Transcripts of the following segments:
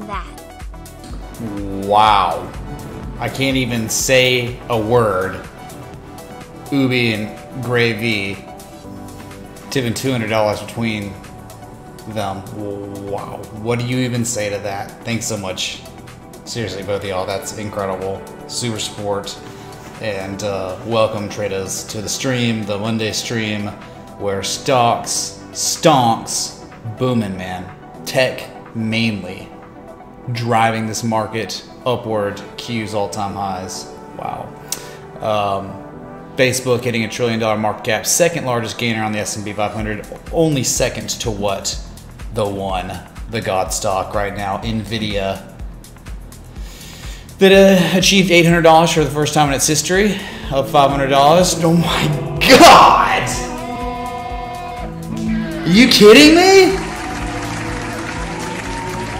I'll that. Wow. I can't even say a word. Ubi and Gray V. Tipping $200 between them. Wow. What do you even say to that? Thanks so much. Seriously, both of y'all. That's incredible. Super sport. And uh, welcome, traders, to the stream, the Monday stream, where stocks, stonks, booming, man. Tech mainly driving this market upward, Q's all-time highs. Wow. Um, Facebook hitting a trillion dollar market cap, second largest gainer on the S&P 500, only second to what? The one, the god stock right now, Nvidia, that uh, achieved $800 for the first time in its history, up $500. Oh my god! Are you kidding me?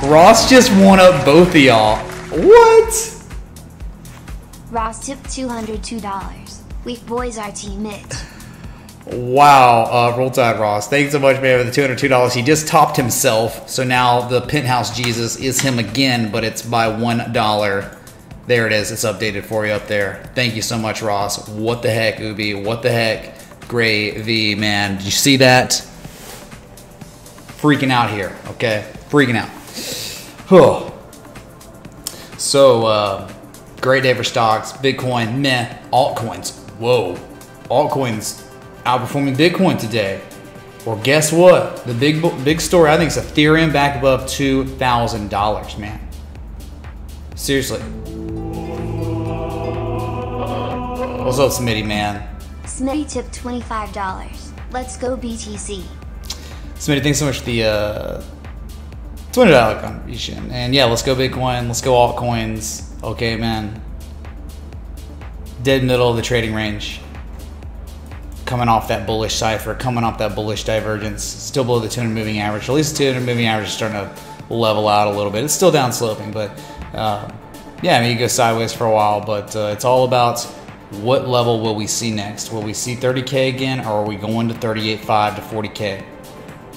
Ross just won up both of y'all. What? Ross tipped $202. We boys are team it. Wow, uh, roll tide Ross. Thanks so much, man, for the two hundred two dollars. He just topped himself, so now the penthouse Jesus is him again, but it's by one dollar. There it is. It's updated for you up there. Thank you so much, Ross. What the heck, Ubi? What the heck, Gray V, man? Did you see that? Freaking out here, okay? Freaking out. Oh. So, uh, great day for stocks. Bitcoin, meh. Altcoins, whoa. Altcoins outperforming Bitcoin today. Well, guess what? The big big story I think is Ethereum back above two thousand dollars, man. Seriously. What's up, Smitty, man? Smitty tipped $25. Let's go BTC. Smitty, thanks so much for the uh, twenty dollar contribution. And yeah, let's go Bitcoin. Let's go altcoins. Okay, man. Dead middle of the trading range. Coming off that bullish cipher, coming off that bullish divergence, still below the 200 moving average. At least the 200 moving average is starting to level out a little bit. It's still down sloping, but uh, yeah, I mean, you go sideways for a while, but uh, it's all about what level will we see next? Will we see 30K again, or are we going to 38.5 to 40K?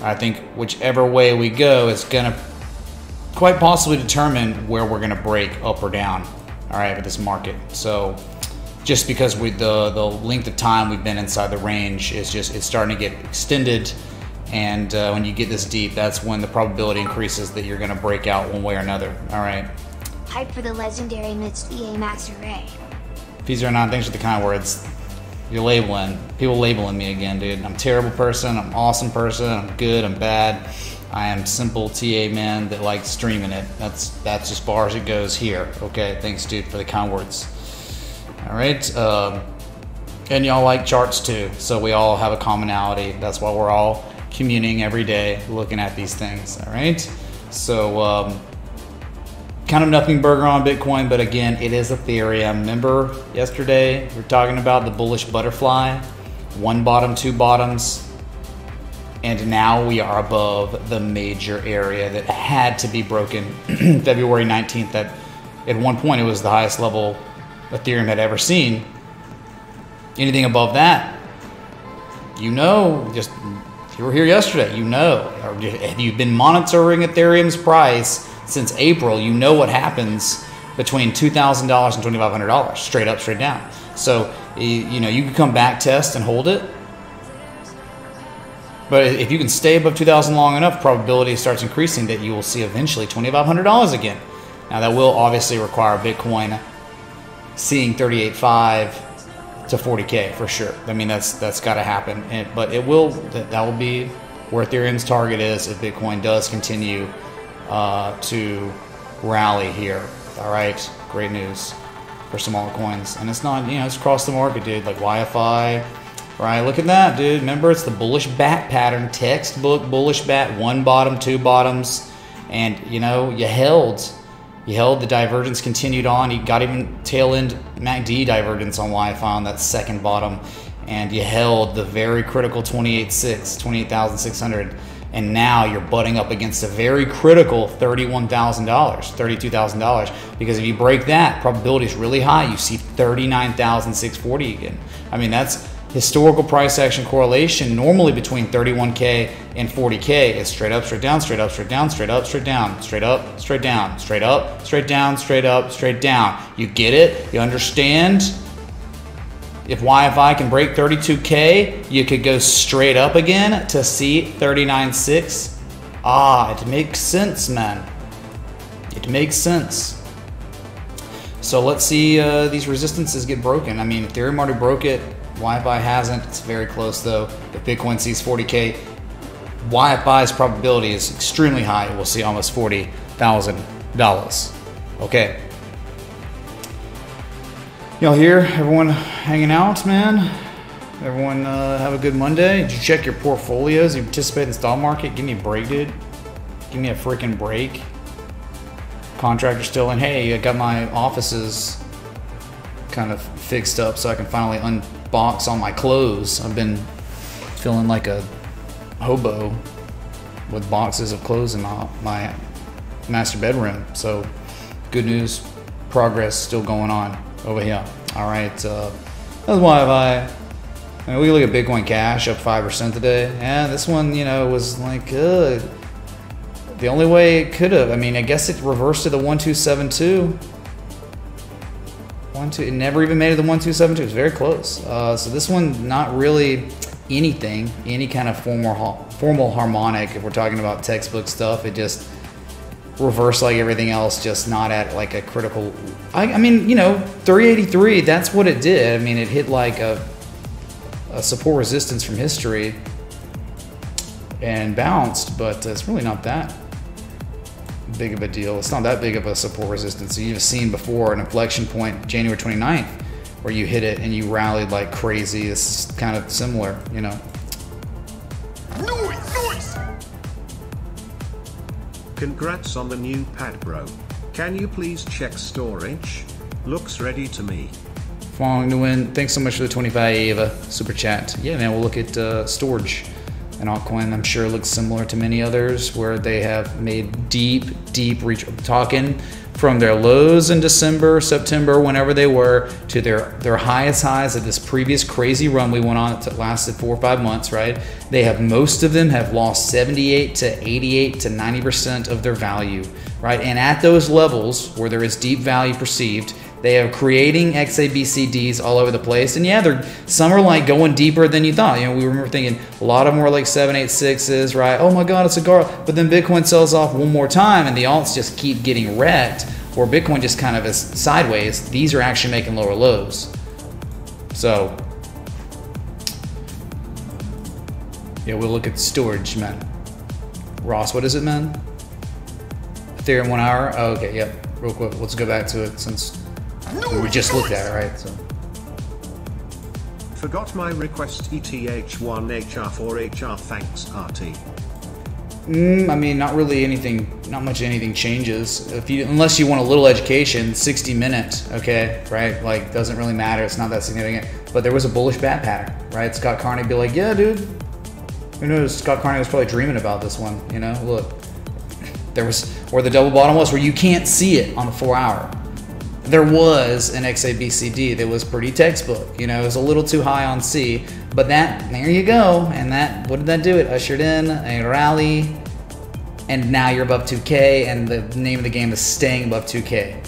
I think whichever way we go is going to quite possibly determine where we're going to break up or down. All right, with this market. So just because we the the length of time we've been inside the range is just it's starting to get extended, and uh, when you get this deep, that's when the probability increases that you're going to break out one way or another. All right. Hype for the legendary Mitch EA Master Ray. P09, thanks for the kind words. You're labeling. People labeling me again, dude. I'm a terrible person. I'm an awesome person. I'm good. I'm bad. I am simple TA man that likes streaming it. That's that's as far as it goes here. Okay, thanks, dude, for the kind words. All right. Um, And y'all like charts too, so we all have a commonality. That's why we're all communing every day, looking at these things. All right. So, um, kind of nothing burger on Bitcoin, but again, it is Ethereum. Remember yesterday we're talking about the bullish butterfly, one bottom, two bottoms, and now we are above the major area that had to be broken February 19th. That at one point it was the highest level Ethereum had ever seen. Anything above that, you know, just if you were here yesterday, you know, or if you've been monitoring Ethereum's price since April, you know what happens between two thousand dollars and twenty five hundred dollars, straight up, straight down. So you know you can come back test and hold it, but if you can stay above two thousand long enough, probability starts increasing that you will see eventually twenty five hundred dollars again. Now that will obviously require Bitcoin seeing thirty eight five to 40k for sure. I mean that's that's got to happen. And, but it will that, that will be where Ethereum's target is if Bitcoin does continue uh, to rally here. All right, great news for some altcoins, and it's not you know it's across the market, dude. Like YFI, right? Look at that, dude. Remember, it's the bullish bat pattern, textbook bullish bat, one bottom, two bottoms, and you know you held you held the divergence continued on. You got even tail end MACD divergence on YFI on that second bottom, and you held the very critical 28.6, 28,600. And now you're butting up against a very critical $31,000, $32,000. Because if you break that, probability is really high. You see 39,640 again. I mean, that's historical price action correlation normally between 31k and 40k is straight up straight down straight up straight down straight up straight down straight up straight down straight up straight down straight up straight down. You get it? You understand? If YFI can break 32k you could go straight up again to see 39.6 ah it makes sense man. It makes sense. So let's see uh, these resistances get broken. I mean Ethereum already broke it YFI hasn't. It's very close though. If Bitcoin sees 40K, YFI's probability is extremely high. We'll see almost $40,000. Okay. Y'all here? Everyone hanging out, man? Everyone uh, have a good Monday? Did you check your portfolios? You participate in the stock market? Give me a break, dude. Give me a freaking break. Contractor still in. Hey, I got my offices kind of fixed up so I can finally un box on my clothes. I've been feeling like a hobo with boxes of clothes in my, my master bedroom. So, good news, progress still going on over here. All right, uh, that's why I. I mean, we look at Bitcoin Cash up five percent today. Yeah, this one, you know, was like good. The only way it could have. I mean, I guess it reversed to the one two seven two. One two, it never even made it the one two seven two. It's very close. Uh, so this one, not really anything, any kind of formal formal harmonic. If we're talking about textbook stuff, it just reversed like everything else, just not at like a critical. I, I mean, you know, 383. That's what it did. I mean, it hit like a a support resistance from history and bounced, but it's really not that big of a deal. It's not that big of a support resistance. You've seen before an inflection point January 29th where you hit it and you rallied like crazy. It's kind of similar, you know. Noise, noise. Congrats on the new pad, bro. Can you please check storage? Looks ready to me. Fong Nguyen, thanks so much for the 25 Ava super chat. Yeah, man, we'll look at uh, storage an altcoin I'm sure looks similar to many others where they have made deep, deep reach. Talking from their lows in December, September, whenever they were, to their, their highest highs of this previous crazy run we went on that lasted four or five months, right? They have, most of them have lost 78 to 88 to 90% of their value, right? And at those levels where there is deep value perceived, they are creating XABCDs all over the place. And yeah, they're some are like going deeper than you thought. You know, we remember thinking a lot of them were like 786s, right? Oh my God, it's a girl. But then Bitcoin sells off one more time and the alts just keep getting wrecked, or Bitcoin just kind of is sideways. These are actually making lower lows. So, yeah, we'll look at storage, man. Ross, what is it, man? Ethereum one hour? Oh, okay, yep. Real quick, let's go back to it since we just looked at it, right? So Forgot my request E ETH1HR4HR thanks RT. Mm, I mean, not really anything, not much anything changes. If you, unless you want a little education, 60 minute, okay, right? Like, doesn't really matter. It's not that significant. But there was a bullish bat pattern, right? Scott Carney be like, yeah, dude. Who knows? Scott Carney was probably dreaming about this one, you know? Look, there was where the double bottom was, where you can't see it on the four hour. There was an XABCD that was pretty textbook. You know, it was a little too high on C, but that there you go. And that what did that do? It ushered in a rally, and now you're above 2K. And the name of the game is staying above 2K.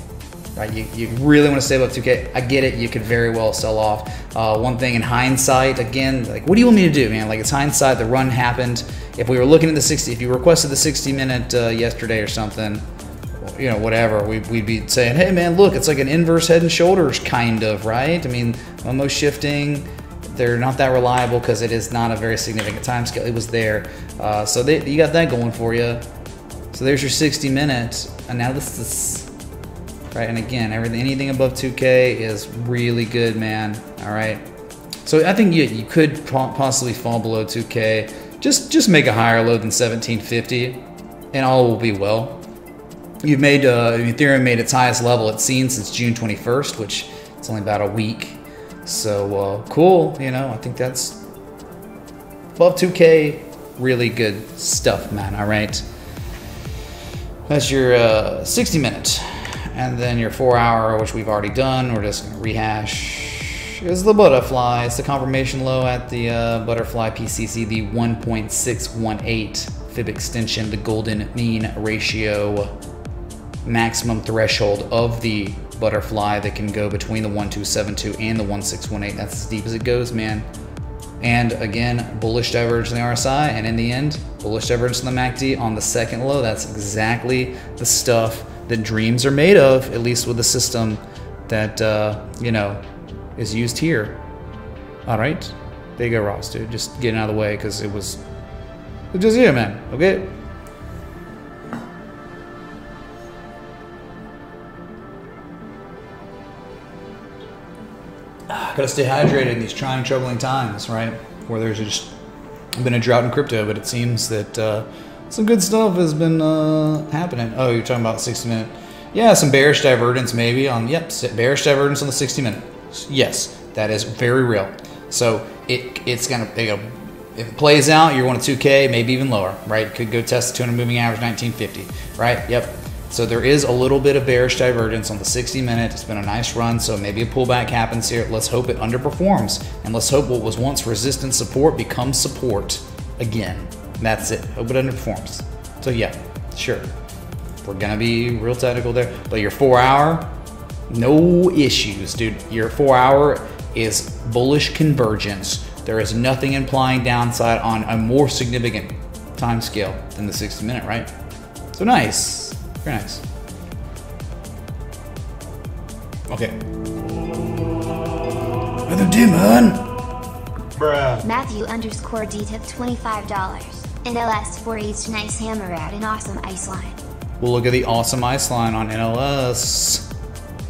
Right? You, you really want to stay above 2K. I get it. You could very well sell off. Uh, one thing in hindsight, again, like what do you want me to do, man? Like it's hindsight. The run happened. If we were looking at the 60, if you requested the 60 minute uh, yesterday or something, you know, whatever, we, we'd be saying, hey man, look, it's like an inverse head and shoulders kind of, right? I mean, almost shifting. They're not that reliable because it is not a very significant time scale. It was there. Uh, so they, you got that going for you. So there's your 60 minutes. And now this is, right? And again, everything, anything above 2K is really good, man. All right. So I think you, you could possibly fall below 2K. Just just make a higher low than 1750, and all will be well. You've made uh, Ethereum made its highest level it's seen since June 21st, which it's only about a week. So uh, cool, you know. I think that's above 2K. Really good stuff, man. All right. That's your uh, 60 minute, and then your four hour, which we've already done. We're just gonna rehash. Is the butterfly? It's the confirmation low at the uh, butterfly PCC, the 1.618 fib extension, the golden mean ratio maximum threshold of the butterfly that can go between the 1272 and the 1618. That's as deep as it goes, man. And again, bullish divergence in the RSI, and in the end, bullish divergence in the MACD on the second low. That's exactly the stuff that dreams are made of, at least with the system that, uh, you know, is used here. All right. There you go, Ross, dude. Just getting out of the way because it was it was just here, man. Okay. Ah, Gotta stay hydrated in these trying, troubling times, right? Where there's just been a drought in crypto, but it seems that uh, some good stuff has been uh, happening. Oh, you're talking about 60 minute. Yeah, some bearish divergence maybe on, yep, bearish divergence on the 60 minute. Yes, that is very real. So it it's gonna it, if it plays out, you're going to 2K, maybe even lower, right? Could go test the 200 moving average 1950, right? Yep. So there is a little bit of bearish divergence on the 60 minute. It's been a nice run, so maybe a pullback happens here. Let's hope it underperforms, and let's hope what was once resistance support becomes support again. That's it. Hope it underperforms. So yeah, sure. We're gonna be real technical there, but your four hour, no issues, dude. Your four hour is bullish convergence. There is nothing implying downside on a more significant time scale than the 60 minute, right? So nice. Very nice. Okay. Another demon. Bruh. Matthew underscore D tip $25. NLS for each nice hammer at an awesome ice line. We'll look at the awesome ice line on NLS.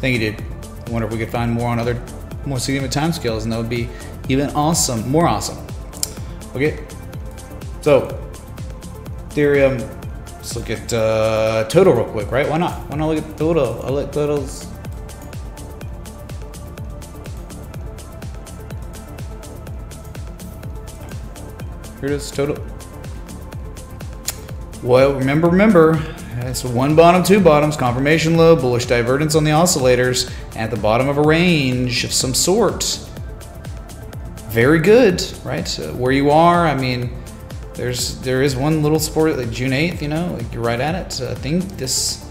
Thank you, dude. I wonder if we could find more on other more significant time scales, and that would be even awesome, more awesome. Okay. So, Ethereum. Let's look at uh, total real quick, right? Why not? Why not look at total? I like totals. Here it is, total. Well, remember, remember, it's one bottom, two bottoms, confirmation low, bullish divergence on the oscillators at the bottom of a range of some sort. Very good, right? Uh, where you are, I mean, there's there is one little sport like June 8th, you know, like you're right at it. So I think this,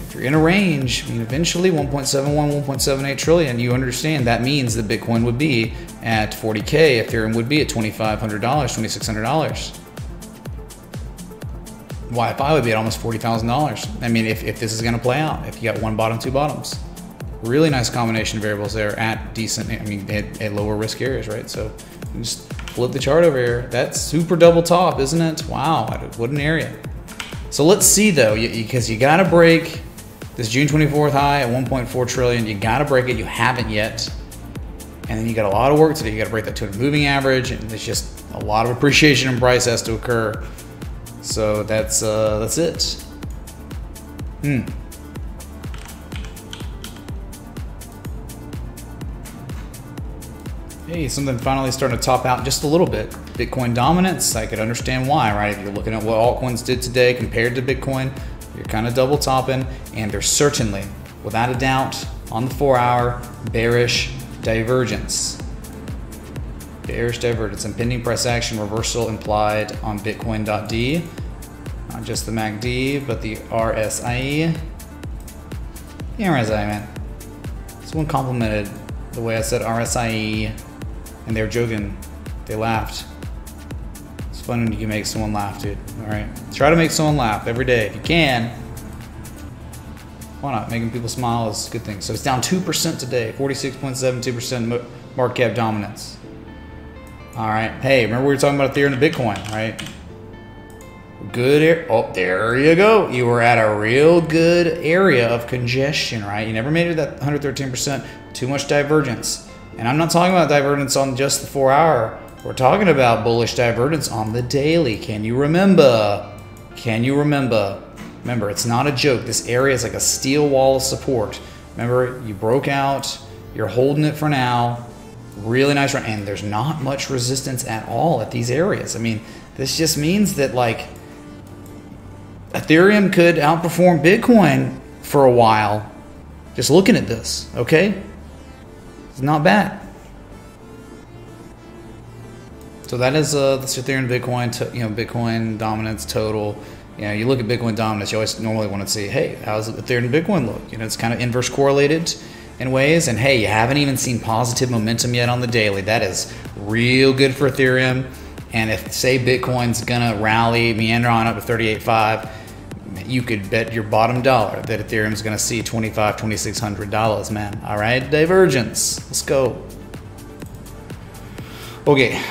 if you're in a range, I mean, eventually 1.71, 1.78 trillion, you understand that means that Bitcoin would be at 40K, Ethereum would be at $2,500, $2,600. YFI would be at almost $40,000. I mean, if, if this is going to play out, if you got one bottom, two bottoms. Really nice combination of variables there at decent, I mean, at, at lower risk areas, right? So just flip the chart over here. That's super double top, isn't it? Wow, what an area. So let's see though, because you, you got to break this June 24th high at 1.4 trillion. You got to break it. You haven't yet. and then you got a lot of work to do. You got to break that 200 moving average, and there's just a lot of appreciation in price has to occur. So that's uh, that's it. Hmm. Hey, something finally starting to top out just a little bit. Bitcoin dominance, I could understand why, right? If you're looking at what altcoins did today compared to Bitcoin, you're kind of double topping, and there's certainly, without a doubt, on the four hour, bearish divergence. Bearish divergence. Impending price action reversal implied on Bitcoin.d. Not just the MACD, but the RSI. The RSI, man. Someone complimented the way I said RSI, and they were joking. They laughed. It's fun when you can make someone laugh, dude. Alright? Try to make someone laugh every day. If you can, why not? Making people smile is a good thing. So it's down 2% today, 46.72% market cap dominance. All right. Hey, remember we were talking about Ethereum and Bitcoin, right? Good. oh, there you go. You were at a real good area of congestion, right? You never made it that 113%. Too much divergence. And I'm not talking about divergence on just the four hour. We're talking about bullish divergence on the daily. Can you remember? Can you remember? Remember, it's not a joke. This area is like a steel wall of support. Remember, you broke out, you're holding it for now. Really nice run. And there's not much resistance at all at these areas. I mean, this just means that like Ethereum could outperform Bitcoin for a while. Just looking at this, okay? It's not bad. So that is uh, the Ethereum Bitcoin, to, you know, Bitcoin dominance total you know, you look at Bitcoin dominance, you always normally want to see, hey, how's Ethereum Bitcoin look? You know, it's kind of inverse correlated in ways. And hey, you haven't even seen positive momentum yet on the daily. That is real good for Ethereum. And if, say, Bitcoin's to rally, meander on up to 38.5, you could bet your bottom dollar that Ethereum's going to see $25, $2,600, man. All right, divergence. Let's go. Okay.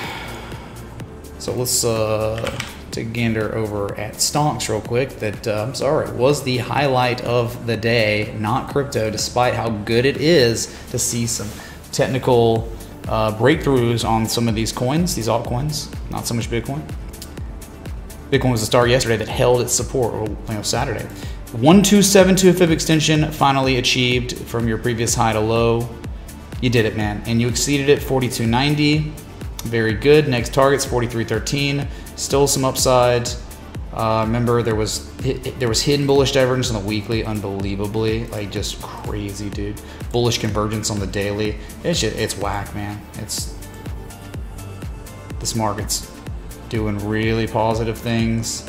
So let's uh, to gander over at Stonks real quick that, uh, I'm sorry, was the highlight of the day, not crypto, despite how good it is to see some technical uh, breakthroughs on some of these coins, these altcoins, not so much Bitcoin. Bitcoin was the star yesterday that held its support, or you know, Saturday. 1272 fib extension finally achieved from your previous high to low. You did it, man. And you exceeded it 4290. Very good. Next target's 4313. Still some upside. Uh, remember, there was there was hidden bullish divergence on the weekly, unbelievably, like just crazy, dude. Bullish convergence on the daily. It's just, it's whack, man. It's this market's doing really positive things,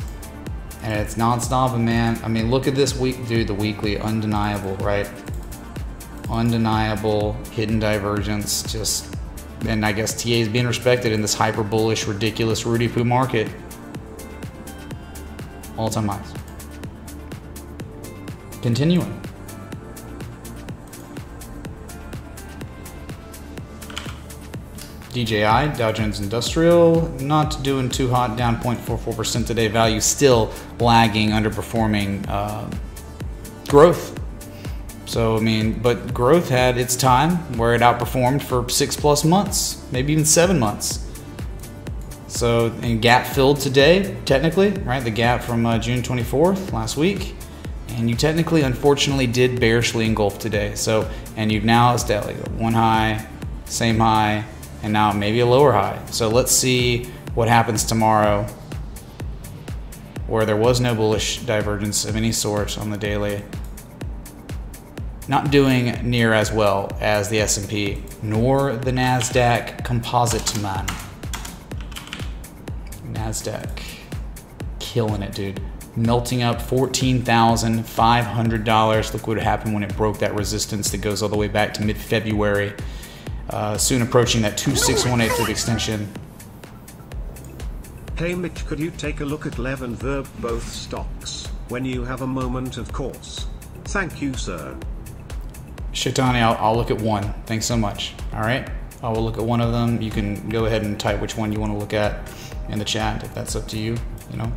and it's not stopping, man. I mean, look at this week, dude. The weekly, undeniable, right? Undeniable hidden divergence, just and I guess TA is being respected in this hyper bullish, ridiculous Rudy Poo market. All time highs. Continuing. DJI, Dow Jones Industrial, not doing too hot, down 0.44% today. Value still lagging, underperforming uh, growth so, I mean, but growth had its time where it outperformed for six plus months, maybe even seven months. So, and gap filled today, technically, right? The gap from uh, June 24th, last week. And you technically, unfortunately, did bearishly engulf today. So, and you've now established one high, same high, and now maybe a lower high. So let's see what happens tomorrow where there was no bullish divergence of any sort on the daily not doing near as well as the S&P nor the Nasdaq Composite man. Nasdaq killing it, dude. Melting up $14,500. Look what happened when it broke that resistance that goes all the way back to mid-February. Uh, soon approaching that 2618 fib extension. Hey Mitch, could you take a look at Lev and Verb both stocks when you have a moment, of course? Thank you, sir. Shaitani, I'll, I'll look at one. Thanks so much. All right. I will look at one of them. You can go ahead and type which one you want to look at in the chat if that's up to you, you know.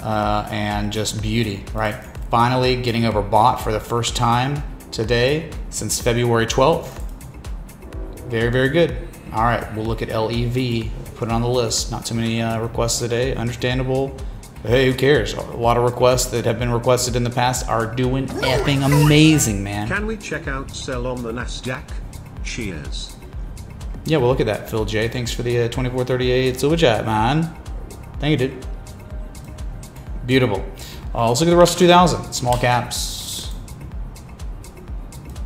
Uh, and just beauty, right? Finally getting over bought for the first time today since February 12th. Very, very good. All right, we'll look at LEV. Put it on the list. Not too many uh, requests today. Understandable. Hey, who cares? A lot of requests that have been requested in the past are doing effing amazing, man. Can we check out sell on the Nasdaq? Cheers. Yeah, well, look at that. Phil J, thanks for the uh, 2438 Silver Chat, man. Thank you, dude. Beautiful. Uh, let's look at the Russell 2000. Small caps.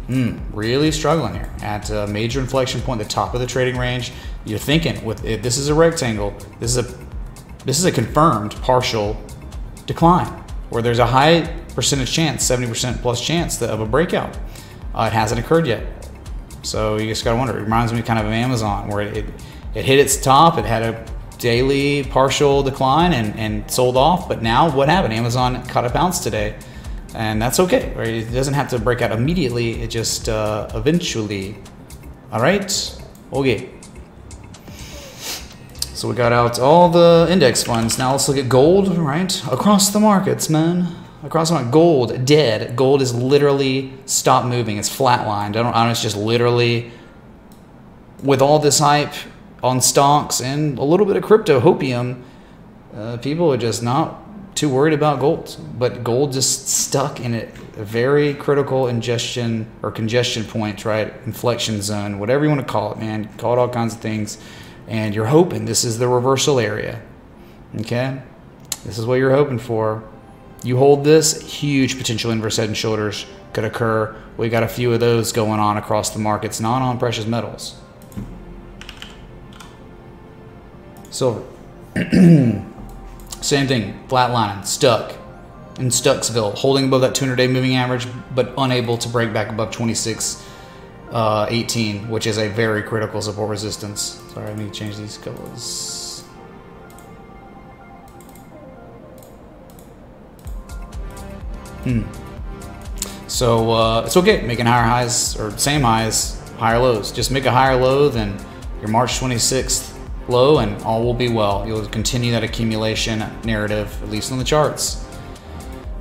Hmm, really struggling here at a major inflection point, the top of the trading range. You're thinking with it, this is a rectangle. This is a this is a confirmed partial decline where there's a high percentage chance, 70% plus chance of a breakout. Uh, it hasn't occurred yet. So you just gotta wonder. It reminds me kind of of Amazon, where it, it, it hit its top, it had a daily partial decline and, and sold off. But now what happened? Amazon caught a bounce today, and that's okay. Right? It doesn't have to break out immediately. It just uh, eventually. All right. Okay. So we got out all the index funds. Now let's look at gold. Right across the markets, man. Across the market, gold dead. Gold is literally stopped moving. It's flatlined. I don't. I don't. It's just literally with all this hype on stocks and a little bit of crypto hopium, uh, people are just not too worried about gold. But gold just stuck in a very critical ingestion or congestion point, right? Inflection zone, whatever you want to call it, man. Call it all kinds of things. And you're hoping this is the reversal area. Okay? This is what you're hoping for. You hold this, huge potential inverse head and shoulders could occur. We got a few of those going on across the markets, not on precious metals. Silver. Same thing, flatlining, stuck in Stucksville, holding above that 200 day moving average, but unable to break back above 26 uh, 18, which is a very critical support resistance. Sorry, I need to change these colors. Hmm. So uh, it's okay making higher highs or same highs, higher lows. Just make a higher low than your March 26th low, and all will be well. You'll continue that accumulation narrative, at least on the charts.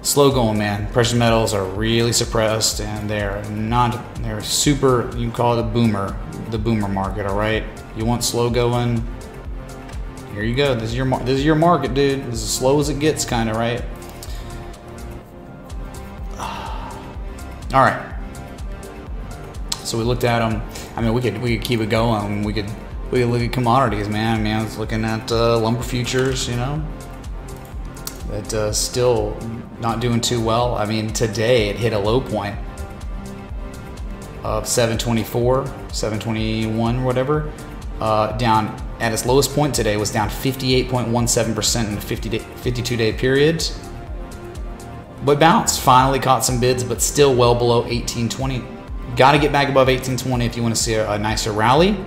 Slow going, man. Precious metals are really suppressed, and they're not. They're super. You can call it a boomer, the boomer market. All right. You want slow going? Here you go. This is your this is your market, dude. This is as slow as it gets, kind of right. All right. So we looked at them. I mean, we could we could keep it going. We could we look at commodities, man. I mean, I was looking at uh, lumber futures, you know, but uh, still not doing too well. I mean, today it hit a low point of 724, 721, whatever. Uh, down at its lowest point today was down 58.17% in a 50 day, 52 day period. But bounced, finally caught some bids, but still well below 1820. Got to get back above 1820 if you want to see a, a nicer rally.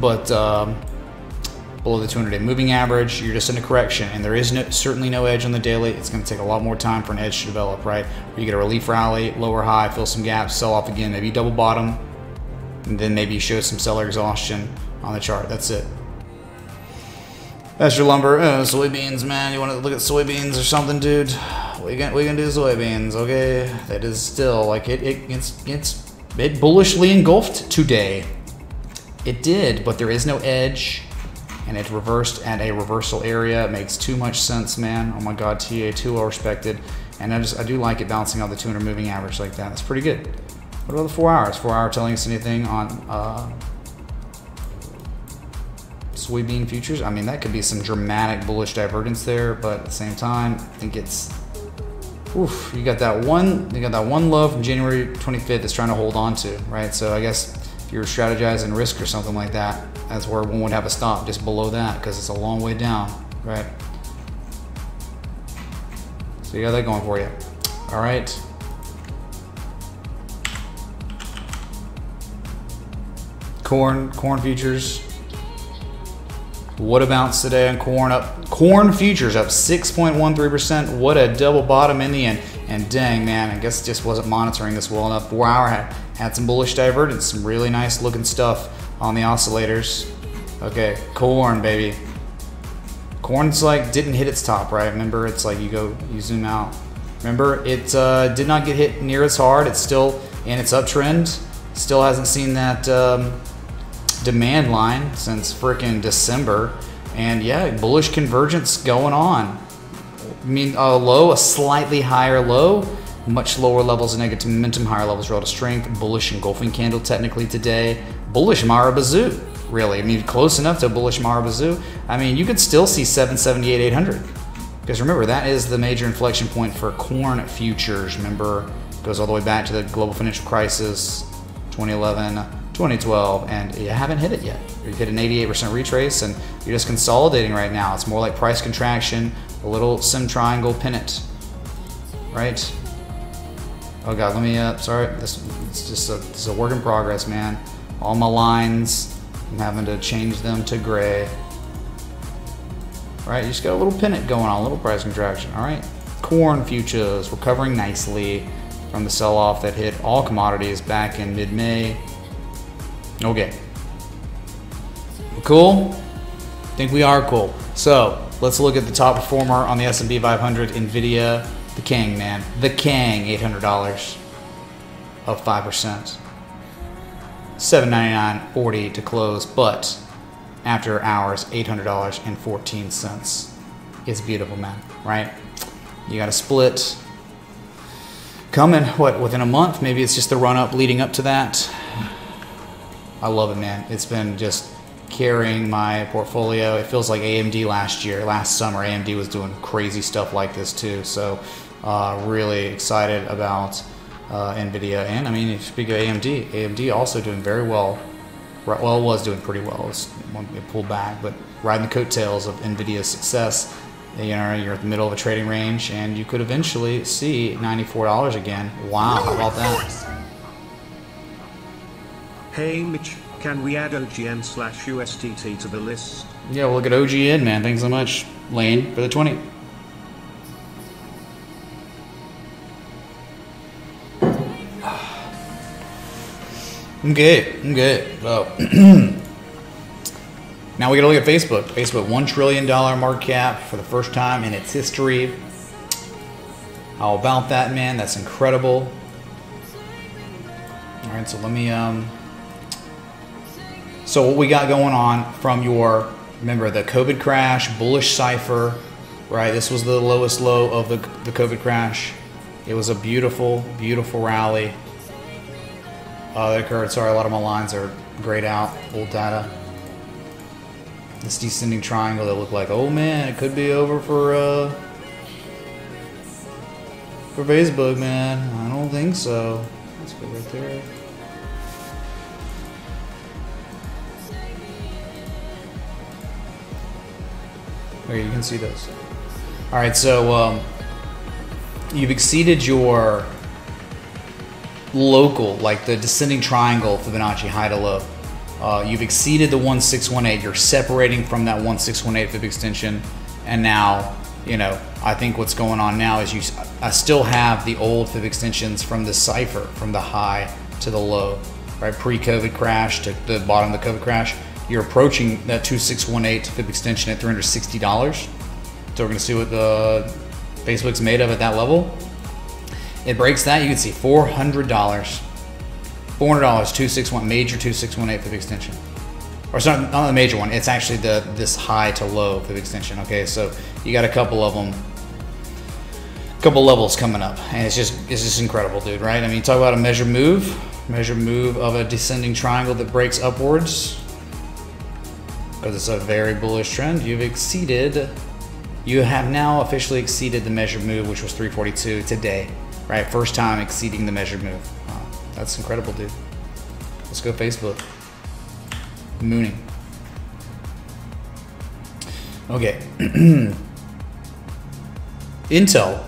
But um, below the 200 day moving average, you're just in a correction, and there is no, certainly no edge on the daily. It's going to take a lot more time for an edge to develop, right? You get a relief rally, lower high, fill some gaps, sell off again, maybe double bottom, and then maybe show some seller exhaustion on the chart. That's it. That's your lumber. Uh, soybeans, man. You want to look at soybeans or something, dude? We can we can do soybeans, okay? That is still like it. It it's it's it bullishly engulfed today. It did, but there is no edge, and it reversed at a reversal area. It makes too much sense, man. Oh my God, TA too well respected, and I just I do like it bouncing off the 200 moving average like that. That's pretty good. What about the four hours? Four hour telling us anything on? Uh, soybean futures. I mean, that could be some dramatic bullish divergence there, but at the same time, I think it's. Oof, you got that one. You got that one low from January 25th that's trying to hold on to, right? So I guess if you're strategizing risk or something like that, that's where one would have a stop just below that because it's a long way down, right? So you got that going for you. All right. Corn, corn futures. What a bounce today on corn up. Corn futures up 6.13%. What a double bottom in the end. And dang, man, I guess just wasn't monitoring this well enough. Four hour had, had some bullish divergence, some really nice looking stuff on the oscillators. Okay, corn, baby. Corn's like didn't hit its top, right? Remember, it's like you go, you zoom out. Remember, it uh, did not get hit near as hard. It's still in its uptrend. Still hasn't seen that um, demand line since frickin' December. And yeah, bullish convergence going on. I mean, a low, a slightly higher low, much lower levels of negative momentum, higher levels relative strength, bullish engulfing candle technically today, bullish Marubozu, really. I mean, close enough to bullish Marubozu. I mean, you could still see 778, 800. Because remember, that is the major inflection point for corn futures. Remember, goes all the way back to the global financial crisis, 2011, 2012, and you haven't hit it yet. You've hit an 88% retrace, and you're just consolidating right now. It's more like price contraction, a little sim triangle pennant, right? Oh god, let me. Uh, sorry, this it's just a, it's a work in progress, man. All my lines, I'm having to change them to gray. All right, you just got a little pennant going on, a little price contraction. All right, corn futures recovering nicely from the sell-off that hit all commodities back in mid-May. Okay, cool. Think we are cool. So let's look at the top performer on the S&P 500, Nvidia, the King, man, the King, $800, up five percent. 799.40 to close, but after hours, $800.14. It's beautiful, man, right? You got a split coming, what, within a month? Maybe it's just the run up leading up to that. I love it, man. It's been just carrying my portfolio. It feels like AMD last year, last summer. AMD was doing crazy stuff like this too. So, uh, really excited about uh, NVIDIA. And I mean, if you speak of AMD, AMD also doing very well well, it was doing pretty well. It, was, it pulled back, but riding the coattails of Nvidia's success, you know, you're at the middle of a trading range, and you could eventually see $94 again. Wow, how about that? Hey Mitch, can we add OGN slash USDT to the list? Yeah, we'll look at OGN, man. Thanks so much, Lane, for the 20. I'm good. So now we got to look at Facebook. Facebook, one trillion dollar market cap for the first time in its history. How about that, man? That's incredible. All right, so let me. Um, so what we got going on from your remember the COVID crash, bullish cipher, right? This was the lowest low of the the COVID crash. It was a beautiful, beautiful rally uh, that occurred. Sorry, a lot of my lines are grayed out, old data. This descending triangle that looked like, oh man, it could be over for uh, for Facebook, man. I don't think so. Let's go right there. Okay, you can see those. All right, so um, you've exceeded your local, like the descending triangle Fibonacci high to low. Uh, you've exceeded the 1618. You're separating from that 1618 fib extension, and now, you know, I think what's going on now is you. I still have the old fib extensions from the cipher, from the high to the low, right? Pre-COVID crash to the bottom of the COVID crash. You're approaching that 2618 fib extension at $360. So we're going to see what the Facebook's made of at that level. It breaks that, you can see $400. $400, 261, major 2618 for the extension. Or sorry, not the major one, it's actually the this high to low the extension. Okay, so you got a couple of them, a couple levels coming up, and it's just it's just incredible, dude. Right? I mean, talk about a measure move, measure move of a descending triangle that breaks upwards because it's a very bullish trend. You've exceeded, you have now officially exceeded the measure move, which was 342 today right? First time exceeding the measured move. Wow, that's incredible, dude. Let's go Facebook. Mooning. Okay. Intel,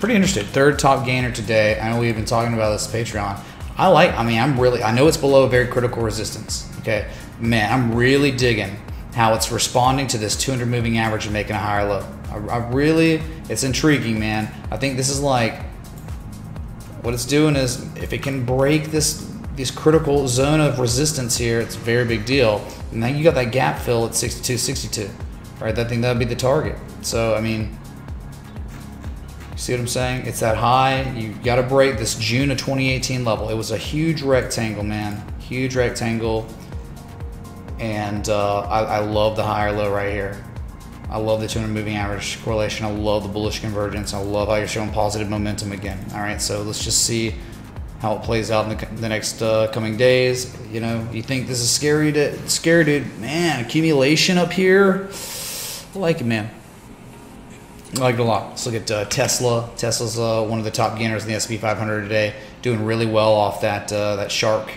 pretty interested. Third top gainer today. I know we've been talking about this Patreon. I like, I mean, I'm really, I know it's below a very critical resistance. Okay. Man, I'm really digging how it's responding to this 200 moving average and making a higher low. I, I really, it's intriguing, man. I think this is like what it's doing is if it can break this this critical zone of resistance here, it's a very big deal. And now you got that gap fill at 62, 62, right? That thing that'd be the target. So I mean, See what I'm saying? It's that high. You got to break this June of 2018 level. It was a huge rectangle, man. Huge rectangle. And uh, I, I love the higher low right here. I love the 200 moving average correlation. I love the bullish convergence. I love how you're showing positive momentum again. All right, so let's just see how it plays out in the, the next uh, coming days. You know, you think this is scary to scary, dude? Man, accumulation up here. I like it, man. I like it a lot. Let's look at uh, Tesla. Tesla's uh, one of the top gainers in the SP 500 today, doing really well off that uh, that shark,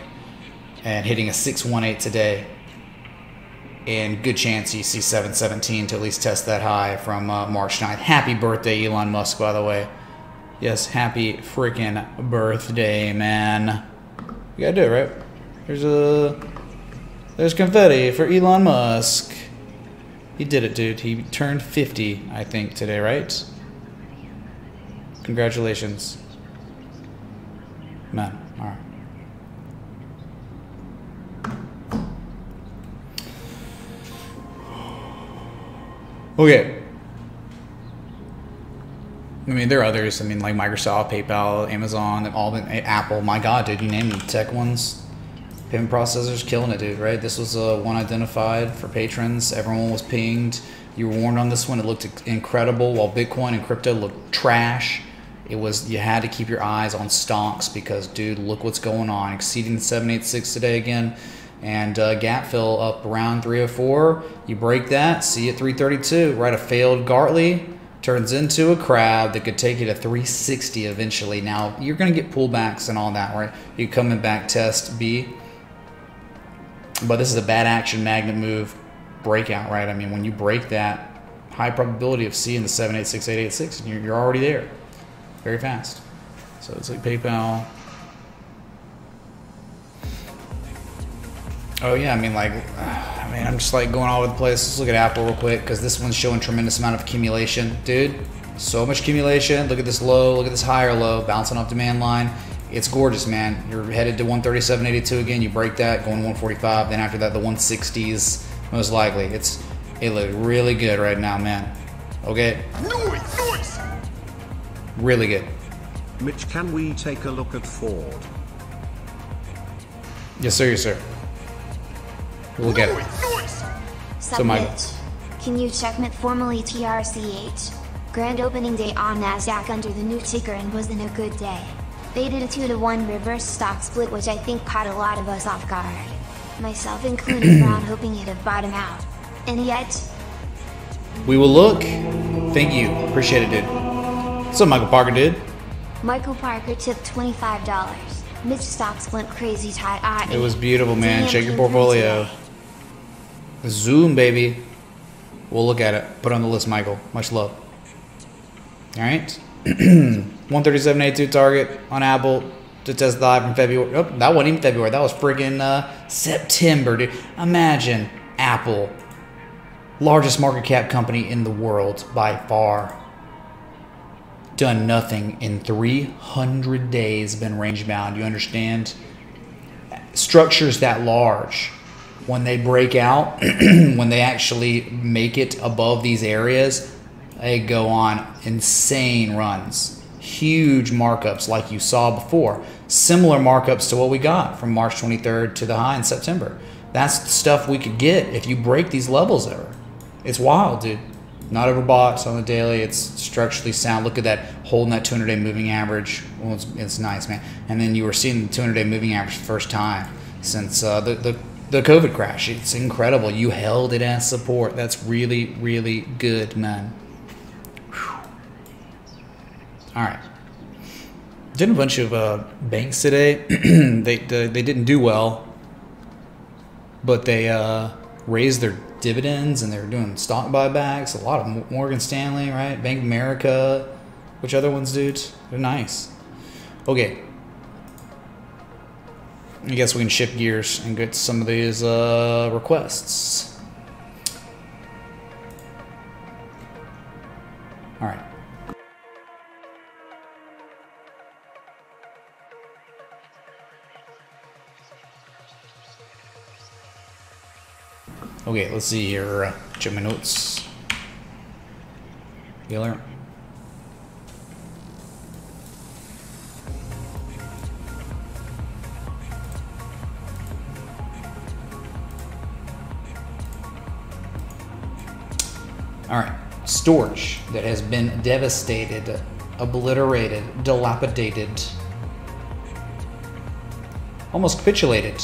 and hitting a 618 today and good chance you see 717 to at least test that high from uh, March 9th. Happy birthday, Elon Musk, by the way. Yes, happy freaking birthday, man. You gotta do it, right? There's a. There's confetti for Elon Musk. He did it, dude. He turned 50, I think, today, right? Congratulations. Man, Okay. I mean, there are others. I mean, like Microsoft, PayPal, Amazon, all the Apple. My God, dude, you name them tech ones. Payment processors killing it, dude. Right? This was uh, one identified for patrons. Everyone was pinged. You were warned on this one. It looked incredible, while Bitcoin and crypto looked trash. It was you had to keep your eyes on stocks because, dude, look what's going on. Exceeding 786 today again and uh, gap fill up around 304. You break that, see at 332, right? A failed Gartley turns into a crab that could take you to 360 eventually. Now you're going to get pullbacks and all that, right? You come in back test B, but this is a bat action magnet move breakout, right? I mean, when you break that, high probability of seeing the 786886, and you're, you're already there very fast. So it's like PayPal. Oh yeah, I mean like, I mean I'm just like going all over the place. Let's look at Apple real quick because this one's showing tremendous amount of accumulation, dude. So much accumulation. Look at this low. Look at this higher low, bouncing off demand line. It's gorgeous, man. You're headed to 137.82 again. You break that, going 145. Then after that, the 160s most likely. It's it looks really good right now, man. Okay. Noise, noise. Really good. Mitch, can we take a look at Ford? Yes, sir. Yes, sir. We'll get it. So my-. Can you check Mit formerly TRCH? Grand opening day on Nasdaq under the new ticker and wasn't a good day. They did a 2 to 1 reverse stock split which I think caught a lot of us off guard. Myself included around hoping it'd bottom out. And yet, We will look. Thank you. Appreciate it, dude. Up, Michael Parker, dude? Michael Parker tipped $25. Mitch stocks went crazy tight. Ah, it was beautiful, man. Check your portfolio. today. Zoom, baby. We'll look at it. Put on the list, Michael. Much love. All right. 137.82 target on Apple to test high from February. Oh, that wasn't even February. That was friggin' uh, September, dude. Imagine Apple, largest market cap company in the world by far, done nothing in 300 days, been range bound. You understand? structures that large when they break out when they actually make it above these areas they go on insane runs. Huge markups like you saw before. Similar markups to what we got from march 23rd to the high in september. That's the stuff we could get if you break these levels ever. It's wild dude. Not overbought it's on the daily it's structurally sound. Look at that holding that 200 day moving average. Well it's, it's nice man. And then you were seeing the 200 day moving average first time since uh, the, the the covid crash it's incredible you held it as support that's really really good man all right did a bunch of uh, banks today they, they they didn't do well but they uh, raised their dividends and they're doing stock buybacks. A lot of Morgan Stanley, right? Bank of America. Which other ones, dude? They're nice. Okay. I guess we can shift gears and get some of these uh, requests. All right. Okay, let's see here. Check my notes. Healer. Storage that has been devastated, obliterated, dilapidated, almost capitulated.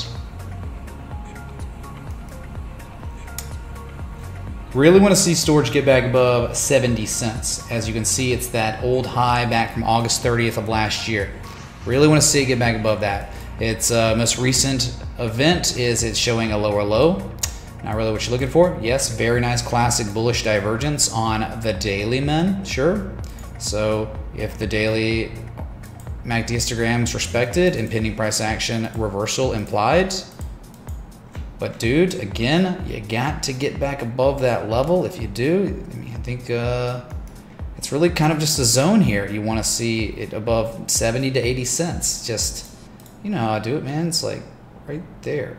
Really want to see Storj get back above 70 cents. As you can see, it's that old high back from August 30th of last year. Really want to see it get back above that. Its uh, most recent event is it's showing a lower low. Not really what you're looking for. Yes, very nice classic bullish divergence on the daily men, sure. So if the daily MACD histogram is respected, impending price action reversal implied, but dude, again, you got to get back above that level. If you do, I mean, I think uh, it's really kind of just a zone here. You want to see it above 70 to 80 cents. Just, you know how I do it, man. It's like right there.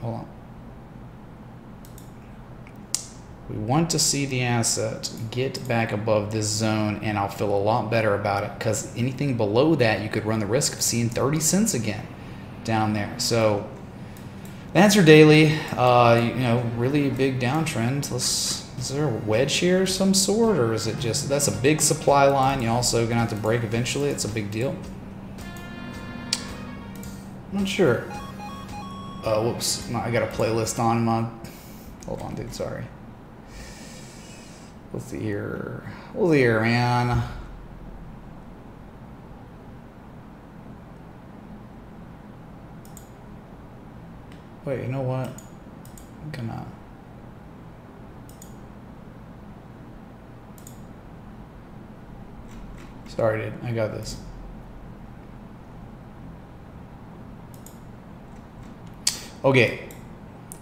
Hold on. We want to see the asset get back above this zone, and I'll feel a lot better about it because anything below that, you could run the risk of seeing 30 cents again down there. So that's your daily, uh, you know, really big downtrend. Let's, is there a wedge here of some sort, or is it just, that's a big supply line. You also gonna have to break eventually. It's a big deal. I'm not sure. Uh, whoops, I got a playlist on my, hold on dude, sorry. What's here. ear? What's see here, man? Wait, you know what? I'm gonna. Sorry, dude. I got this. Okay.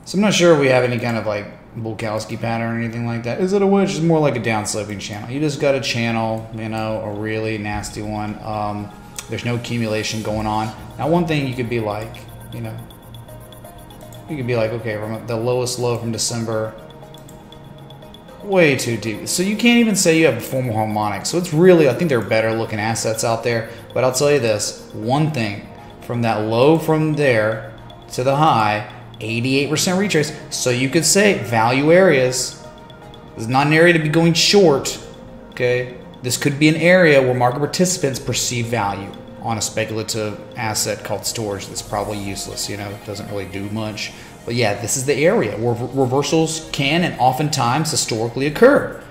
So I'm not sure we have any kind of like Bulkowski pattern or anything like that. Is it a wedge? It's more like a downsloping channel. You just got a channel, you know, a really nasty one. Um, there's no accumulation going on. Now, one thing you could be like, you know, you could be like, okay, from the lowest low from December, way too deep. So you can't even say you have a formal harmonic. So it's really, I think there are better looking assets out there. But I'll tell you this one thing from that low from there to the high, 88% retrace. So you could say value areas. This is not an area to be going short. Okay. This could be an area where market participants perceive value on a speculative asset called Storj that's probably useless, you know, doesn't really do much. But yeah, this is the area where reversals can and oftentimes historically occur.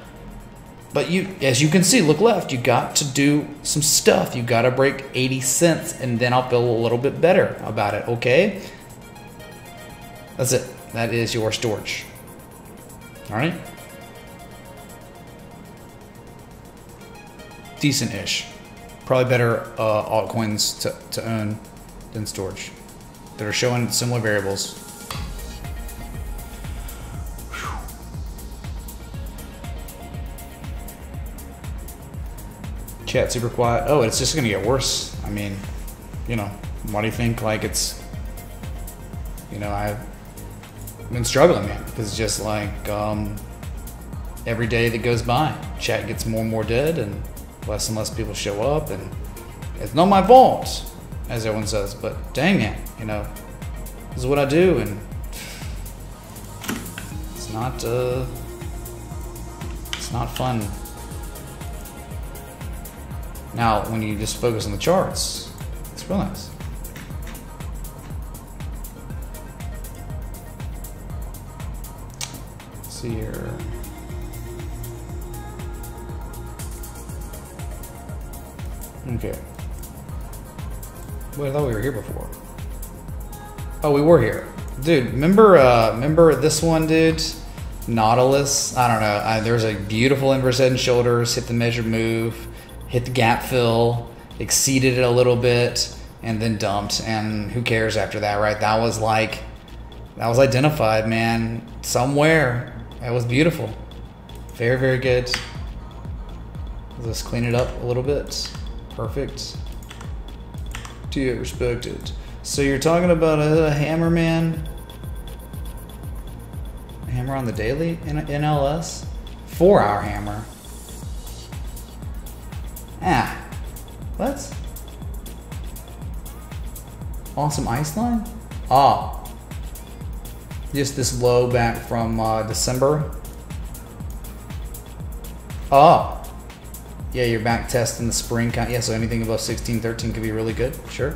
But you, as you can see, look left, you got to do some stuff. You got to break 80 cents and then I'll feel a little bit better about it, okay? That's it. That is your Storj. All right? Decent-ish. Probably better uh, altcoins to, to own than Storj that are showing similar variables. Chat super quiet. Oh, it's just gonna get worse. I mean, you know, why do you think like it's, you know, I've been struggling, man, because just like um, every day that goes by, chat gets more and more dead, and less and less people show up, and it's not my fault, as everyone says. But dang it, you know, this is what I do, and it's not uh, it's not fun. Now, when you just focus on the charts, it's real nice. Here. Okay. Wait, I thought we were here before. Oh, we were here. Dude, remember uh remember this one, dude? Nautilus. I don't know. I, there's a beautiful inverse head and shoulders, hit the measure move, hit the gap fill, exceeded it a little bit, and then dumped. And who cares after that, right? That was like that was identified, man. Somewhere. That was beautiful. Very, very good. Let's clean it up a little bit. Perfect. Do you respect it? So you're talking about a, a hammer man? Hammer on the daily in NLS? Four hour hammer. Ah. What? Awesome ice line? Ah. Just this low back from uh, December. Oh. Yeah, you're back testing the spring count. Yeah, so anything above 16, 13 could be really good. Sure.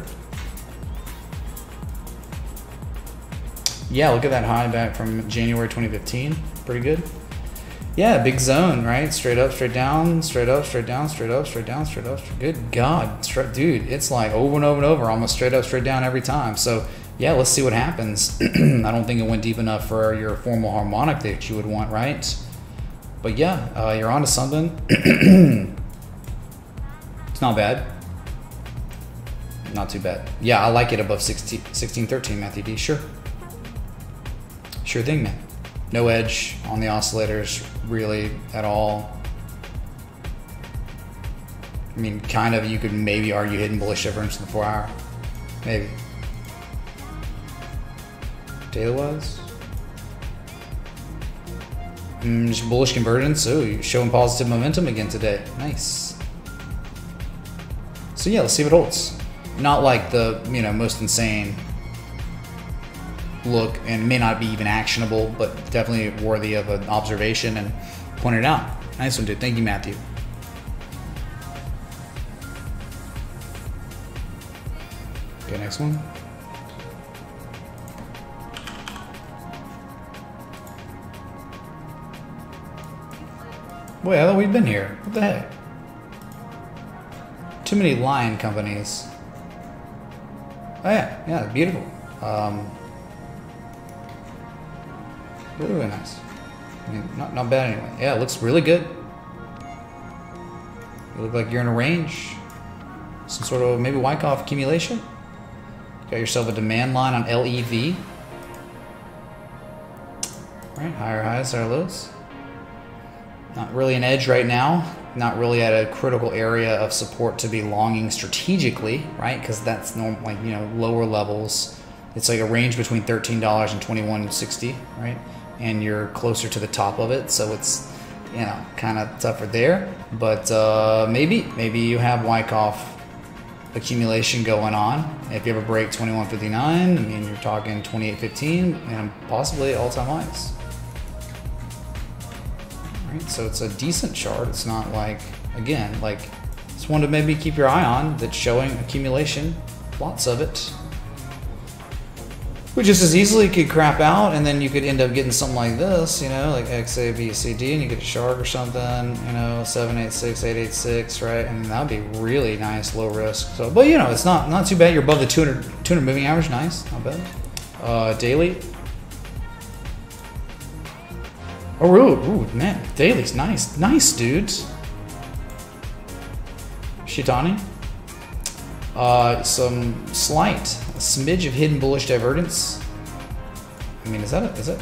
Yeah, look at that high back from January 2015. Pretty good. Yeah, big zone, right? Straight up, straight down, straight up, straight down, straight up, straight down, straight up. Good God, straight, dude, it's like over and over and over, almost straight up, straight down every time. So yeah, let's see what happens. I don't think it went deep enough for your formal harmonic that you would want, right? But yeah, uh, you're onto something. it's not bad. Not too bad. Yeah, I like it above 16, 16 13, Matthew D. Sure. Sure thing, man. No edge on the oscillators really at all. I mean, kind of, you could maybe argue hidden bullish difference in the four hour. Maybe. Daily was? Mm, just bullish convergence. Oh, you're showing positive momentum again today. Nice. So yeah, let's see it holds. Not like the, you know, most insane look and may not be even actionable, but definitely worthy of an observation and pointed out. Nice one, dude. Thank you, Matthew. Okay, next one. Wait, I thought we'd been here. What the heck? Too many lion companies. Oh yeah, yeah, beautiful. Um, Really, really nice. I mean, not, not bad anyway. Yeah, it looks really good. You look like you're in a range. Some sort of maybe Wyckoff accumulation. Got yourself a demand line on LEV. Right, higher highs, higher lows. Not really an edge right now. Not really at a critical area of support to be longing strategically, right? Because that's normal, like you know, lower levels. It's like a range between thirteen dollars and twenty one sixty, right? and you're closer to the top of it, so it's you know kind of tougher there. But uh, maybe maybe you have Wyckoff accumulation going on. If you ever break 2159, I mean you're talking 2815 and possibly all-time highs. Right, so it's a decent chart. It's not like again like it's one to maybe keep your eye on that's showing accumulation, lots of it. We just as easily could crap out, and then you could end up getting something like this, you know, like X, A, B, C, D, and you get a shark or something, you know, 786, 886, right? And that'd be really nice, low risk. So, but you know, it's not not too bad. You're above the 200, 200 moving average, nice, not bad. Uh, daily. Oh, ooh, ooh, man, daily's nice, nice, dudes. Shitani. Uh, some slight a smidge of hidden bullish divergence. I mean, is that it? Is it?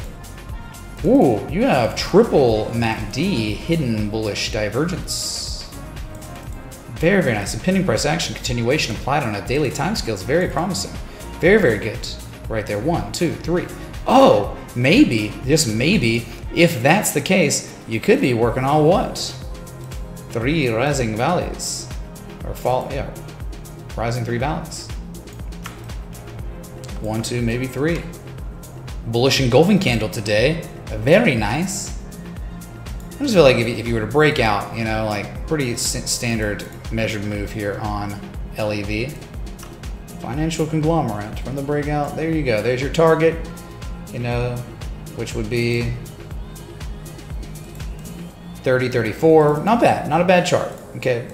Ooh, you have triple MACD hidden bullish divergence. Very, very nice. Impending price action continuation applied on a daily time scale is very promising. Very, very good. Right there. One, two, three. Oh, maybe, just maybe, if that's the case, you could be working on what? Three rising valleys. Or fall, yeah, rising three valleys. One, two, maybe three. Bullish engulfing candle today. Very nice. I just feel like if you, if you were to break out, you know, like pretty standard measured move here on LEV. Financial conglomerate from the breakout. There you go. There's your target, you know, which would be 30, 34. Not bad. Not a bad chart. Okay.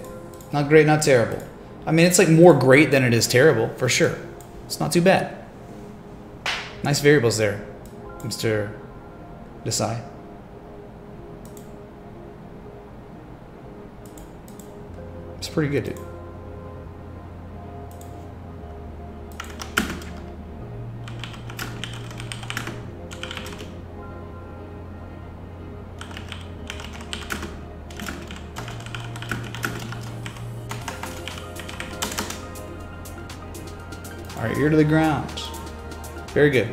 Not great, not terrible. I mean, it's like more great than it is terrible, for sure. It's not too bad. Nice variables there, Mr. Desai. It's pretty good, dude. Right, ear to the ground. Very good.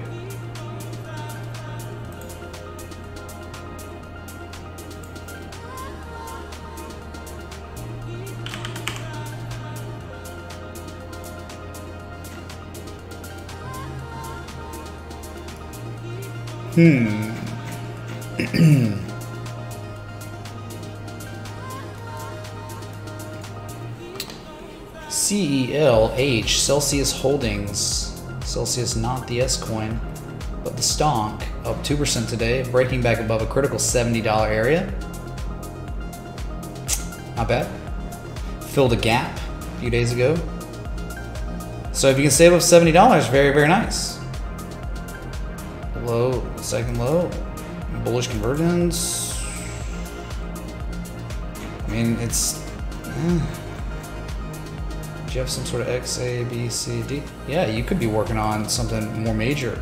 Hmm. Celsius Holdings. Celsius, not the S coin, but the stonk, up 2% today, breaking back above a critical $70 area. Not bad. Filled a gap a few days ago. So if you can save up $70, very, very nice. Low, second low. Bullish convergence. I mean, it's. eh. Do you have some sort of X, A, B, C, D? Yeah, you could be working on something more major.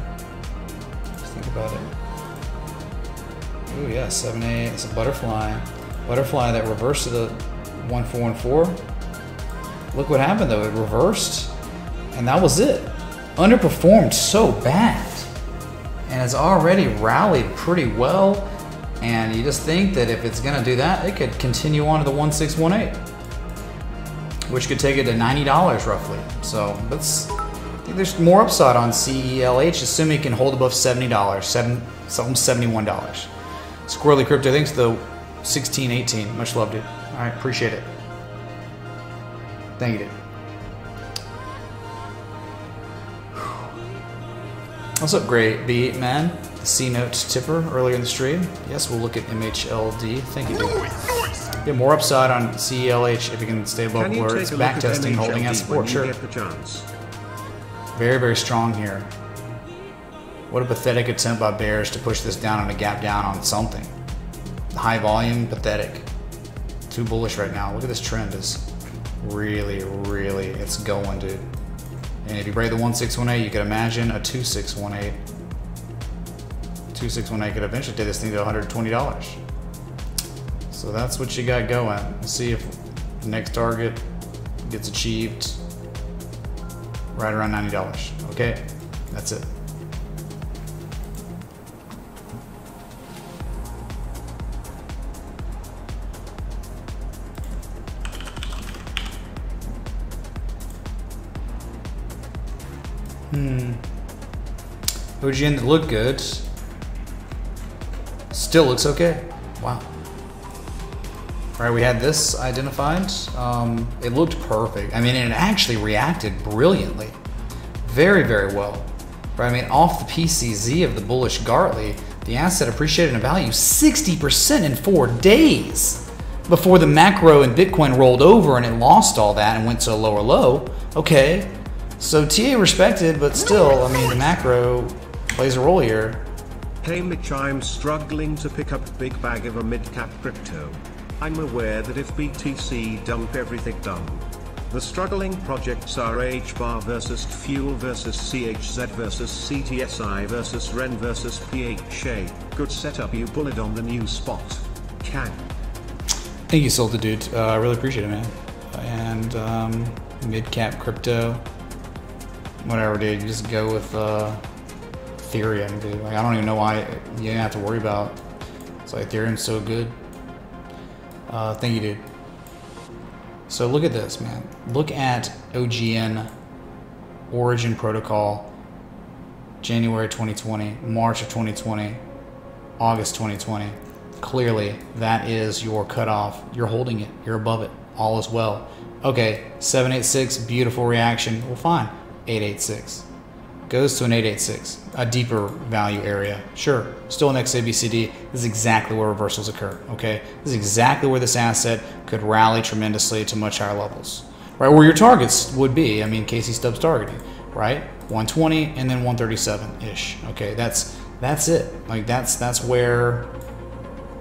Just think about it. Ooh, yeah, 7, 8. It's a butterfly. Butterfly that reversed to the 1414. Look what happened though, it reversed. And that was it. Underperformed so bad. And it's already rallied pretty well. And you just think that if it's gonna do that, it could continue on to the 1618. Which could take it to $90 roughly. So let's I think there's more upside on CELH, assuming it can hold above $70, seven, something $71. Squirrely Crypto, thanks to the 1618. Much loved it. All right, appreciate it. Thank you. What's up, great B man? The C note tipper earlier in the stream. Yes, we'll look at MHLD. Thank you, dude. Get more upside on CELH if you can stay above Can where it's back testing, holding at support. Sure. get the chance? Very, very strong here. What a pathetic attempt by Bears to push this down on a gap down on something. High volume, pathetic. Too bullish right now. Look at this trend. Is really, really, it's going, dude. And if you break the 1618, you could imagine a 2618. 2618 could eventually take this thing to $120. So that's what you got going. Let's see if the next target gets achieved right around $90. Okay, that's it. Hmm. OGN looked good. Still looks okay. Wow. Right, we had this identified. Um, it looked perfect. I mean, it actually reacted brilliantly. Very, very well. Right, I mean, off the PCZ of the bullish Gartley, the asset appreciated in value 60% in four days before the macro and Bitcoin rolled over and it lost all that and went to a lower low. Okay, so TA respected, but still, I mean, the macro plays a role here. Hey Mitch, I'm struggling to pick up big bag of a mid-cap crypto. I'm aware that if BTC dump everything dumb. The struggling projects are HBAR versus Fuel versus CHZ versus CTSI versus REN versus PHA. Good setup you bullet on the new spot. Can. Thank you, Salted Dude. Uh, I really appreciate it, man. And um, mid cap crypto, whatever, dude. You just go with uh, Ethereum, dude. Like, I don't even know why you didn't have to worry about. It's like Ethereum's so good. Uh, thank you, dude. So look at this, man. Look at OGN Origin Protocol, January 2020, March of 2020, August 2020. Clearly, that is your cutoff. You're holding it. You're above it. All is well. Okay, 786, beautiful reaction. Well, fine. 886 goes to an 886, a deeper value area. Sure, still an XABCD. This is exactly where reversals occur. Okay, this is exactly where this asset could rally tremendously to much higher levels. Right where your targets would be. I mean, Casey Stubbs targeting, right? 120 and then 137 ish. Okay, that's that's it. Like that's that's where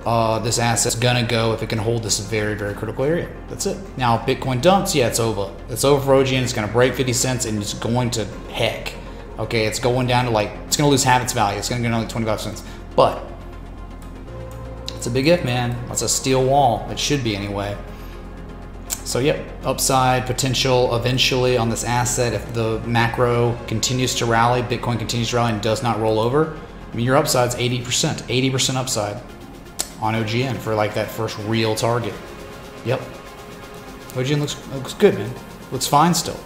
uh, this asset's gonna go if it can hold this very, very critical area. That's it. Now, Bitcoin dumps, yeah, it's over. It's over for OGN. It's gonna break 50 cents and it's going to heck. Okay, it's going down to like, it's gonna lose half its value. It's gonna go down to 25 cents. But, it's a big if, man. That's a steel wall. It should be anyway. So, yep, upside potential eventually on this asset if the macro continues to rally, Bitcoin continues to rally and does not roll over. I mean, your upside's 80%, 80% upside on OGN for like that first real target. Yep. OGN looks looks good, man. Looks fine still.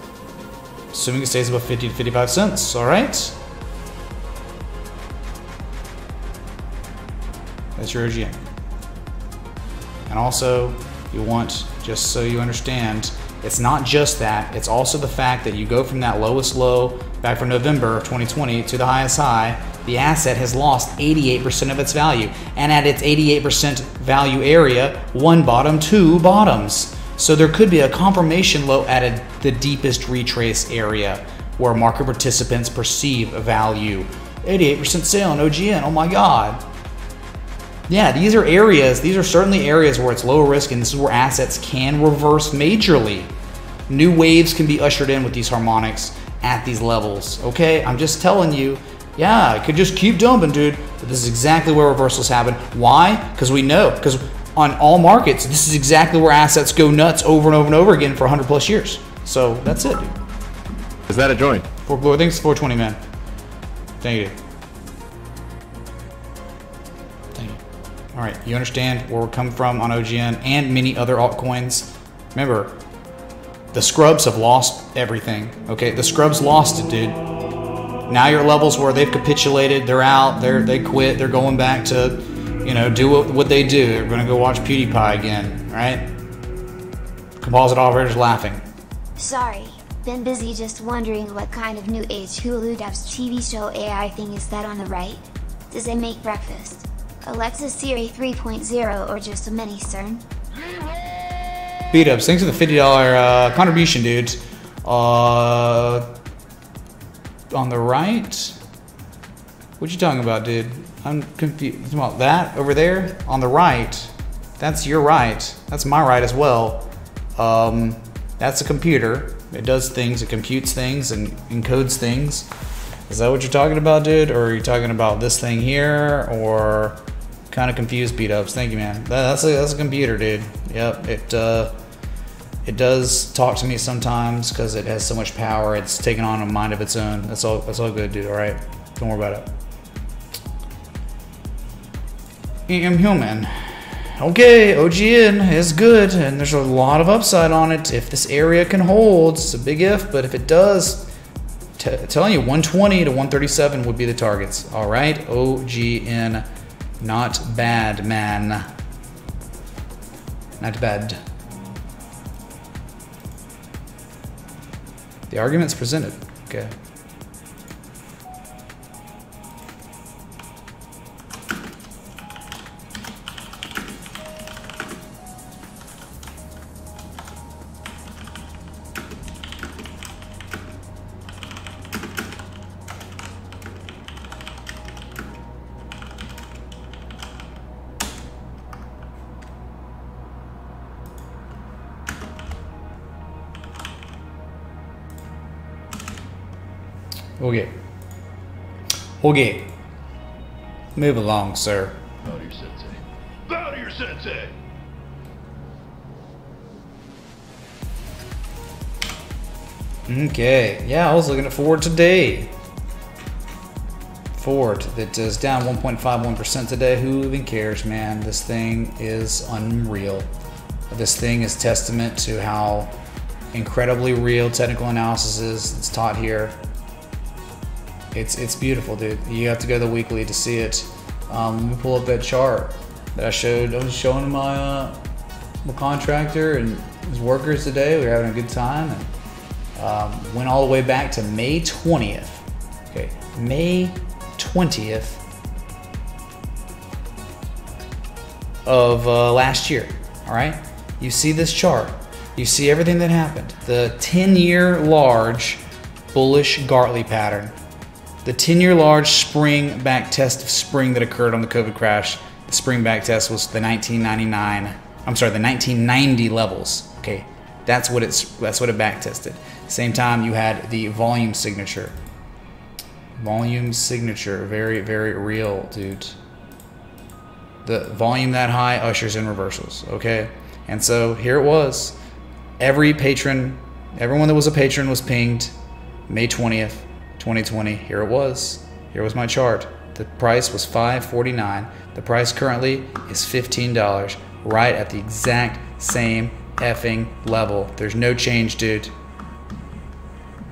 Assuming it stays above 50 to 55 cents, all right? That's your OGN. And also, you want, just so you understand, It's not just that, it's also the fact that you go from that lowest low back from November of 2020 to the highest high. The asset has lost 88% of its value. And at its 88% value area, one bottom, two bottoms. So there could be a confirmation low at a, the deepest retrace area where market participants perceive value. 88% sale on OGN, oh my God. Yeah, these are areas, these are certainly areas where it's lower risk and this is where assets can reverse majorly. New waves can be ushered in with these harmonics at these levels, okay? I'm just telling you, yeah, it could just keep dumping, dude. But this is exactly where reversals happen. Why? Because we know, because on all markets, this is exactly where assets go nuts over and over and over again for 100 plus years. So that's it, dude. Is that a joint? Four, I think it's 420, man. Thank you. Thank you. All right, you understand where we're coming from on OGN and many other altcoins. Remember, the scrubs have lost everything. Okay, the scrubs lost it, dude. Now your levels where they've capitulated, they're out, they're they quit, they're going back to, you know, do what, what they do. They're gonna go watch PewDiePie again, right? Composite operators laughing. Sorry, been busy just wondering what kind of new age Hulu Devs TV show AI thing is that on the right? Does it make breakfast? Alexa Siri 3.0 or just a mini CERN? Beat ups. Thanks for the $50 uh, contribution, dudes. Uh, on the right? What you talking about, dude? I'm confused. About that over there on the right? That's your right. That's my right as well. Um, that's a computer. It does things. It computes things and encodes things. Is that what you're talking about, dude? Or are you talking about this thing here? Or kind of confused beat ups? Thank you, man. That, that's a that's a computer, dude. Yep. It uh, it does talk to me sometimes because it has so much power. It's taken on a mind of its own. That's all. That's all good, dude. All right. Don't worry about it. I'm human. Okay, OGN is good, and there's a lot of upside on it. If this area can hold, it's a big if, but if it does, telling you 120 to 137 would be the targets. All right, OGN, not bad, man. Not bad. The argument's presented. Okay. Okay. Okay. Move along, sir. Bow to your sensei. Bow to your sensei! Okay. Yeah, I was looking at Ford today. Ford that is down 1.51% today. Who even cares, man? This thing is unreal. This thing is testament to how incredibly real technical analysis is. It's taught here. It's it's beautiful, dude. You have to go to the weekly to see it. Um, let me pull up that chart that I showed. I was showing my uh, my contractor and his workers today. We were having a good time and um, went all the way back to May 20th. Okay, May 20th of uh, last year. All right, you see this chart. You see everything that happened. The 10-year large bullish Gartley pattern the 10 year large spring back test of spring that occurred on the COVID crash, the spring back test was the 1999, I'm sorry, the 1990 levels. Okay, that's what it's that's what it back tested. Same time you had the volume signature. Volume signature, very very real, dude. The volume that high ushers in reversals. Okay, and so here it was. Every patron, everyone that was a patron was pinged May 20th. 2020. Here it was. Here was my chart. The price was 5.49. The price currently is $15, right at the exact same effing level. There's no change, dude.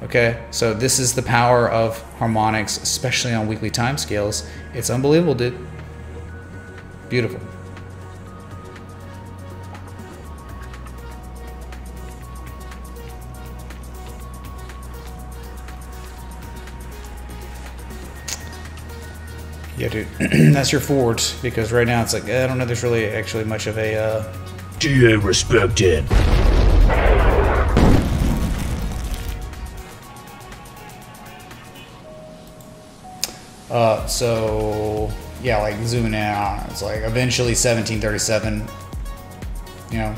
Okay, so this is the power of harmonics, especially on weekly time scales. It's unbelievable, dude. Beautiful. Yeah, dude. That's your forward because right now it's like I don't know. There's really actually much of a. Uh, TA respected. uh, so yeah, like zooming in on it, it's like eventually 1737. You know,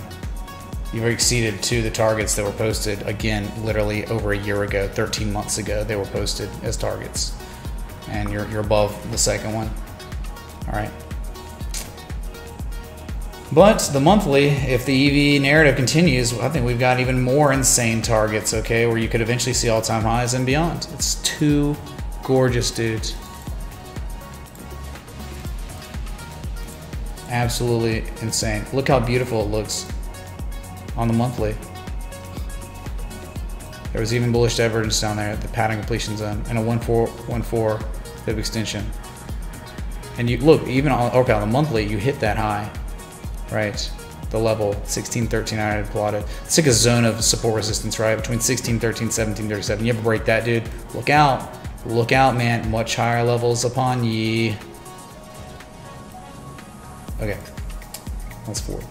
you've exceeded two of the targets that were posted again, literally over a year ago, 13 months ago. They were posted as targets, and you're you're above the second one. All right. But the monthly, if the EV narrative continues, I think we've got even more insane targets, okay, where you could eventually see all time highs and beyond. It's too gorgeous, dudes. Absolutely insane. Look how beautiful it looks on the monthly. There was even bullish divergence down there at the pattern completion zone and a 1414 fib extension. And you look, even on, okay, on the monthly, you hit that high right? The level 16, 13 I had plotted. It's like a zone of support resistance, right? Between 16, 13, 17, 37. You ever break that, dude? Look out. Look out, man. Much higher levels upon ye. Okay. Let's forward.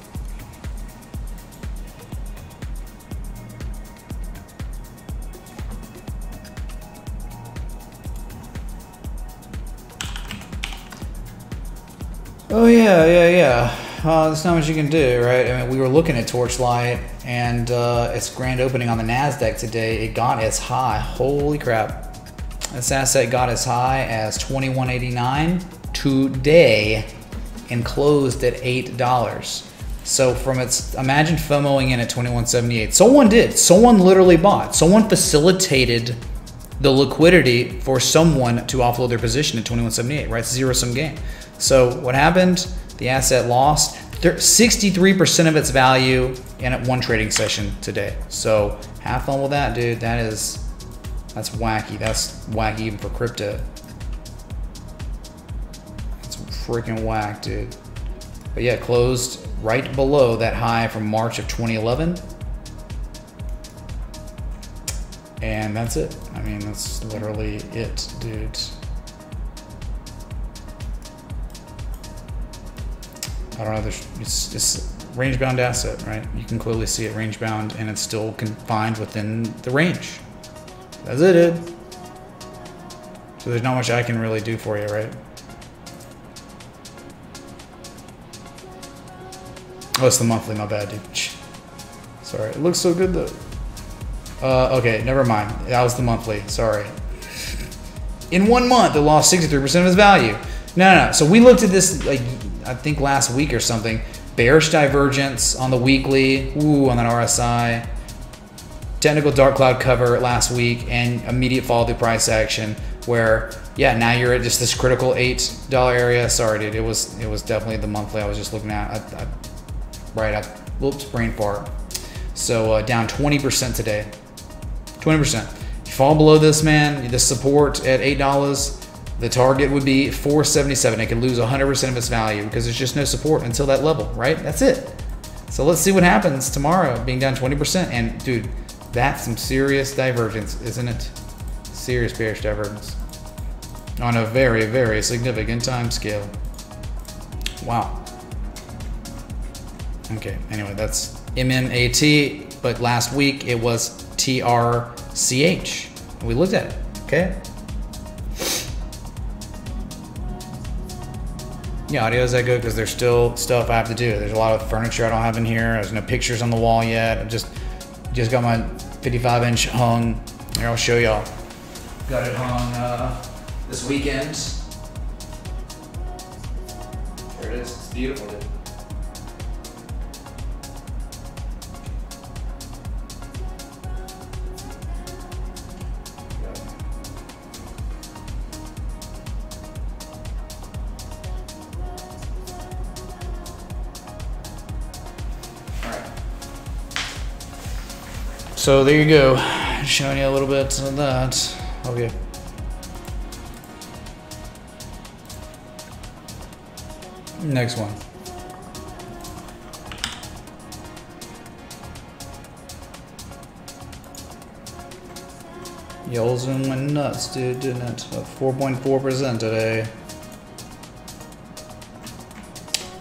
Oh yeah, yeah, yeah. Uh, there's not much you can do, right? I mean, we were looking at Torchlight, and uh, its grand opening on the Nasdaq today. It got as high. Holy crap! This asset got as high as 21.89 today, and closed at eight dollars. So from its imagine FOMOing in at 21.78. Someone did. Someone literally bought. Someone facilitated the liquidity for someone to offload their position at 21.78. Right, zero sum game. So what happened? The asset lost 63% of its value in one trading session today. So have fun with that, dude. That is, that's wacky. That's wacky even for crypto. It's freaking whack, dude. But yeah, closed right below that high from March of 2011. And that's it. I mean, that's literally it, dude. I don't know. It's it's range bound asset, right? You can clearly see it range bound, and it's still confined within the range. That's it, dude. So there's not much I can really do for you, right? Oh, it's the monthly. My bad, dude. Sorry. It looks so good though. Uh, okay, never mind. That was the monthly. Sorry. In one month, it lost 63% of its value. No, no, no. So we looked at this like I think last week or something. Bearish divergence on the weekly. Ooh, on that RSI. Technical dark cloud cover last week and immediate follow through price action where yeah now you're at just this critical eight dollar area. Sorry, dude. It was it was definitely the monthly I was just looking at. I, I, right up. Whoops, brain fart. So uh, down 20% today. 20%. You fall below this, man. The support at eight dollars the target would be 477. It could lose 100% of its value because there's just no support until that level, right? That's it. So let's see what happens tomorrow, being down 20%. And dude, that's some serious divergence, isn't it? Serious bearish divergence on a very, very significant time scale. Wow. Okay, anyway, that's MMAT, but last week it was TRCH. We looked at it, okay? Yeah, audio is that good because there's still stuff I have to do. There's a lot of furniture I don't have in here. There's no pictures on the wall yet. I just just got my 55 inch hung. Here, I'll show y'all. Got it hung uh, this weekend. There it is. It's beautiful, So there you go, showing you a little bit of that. Oh, okay. Next one. Y'all went nuts, dude, didn't it? 4.4% today.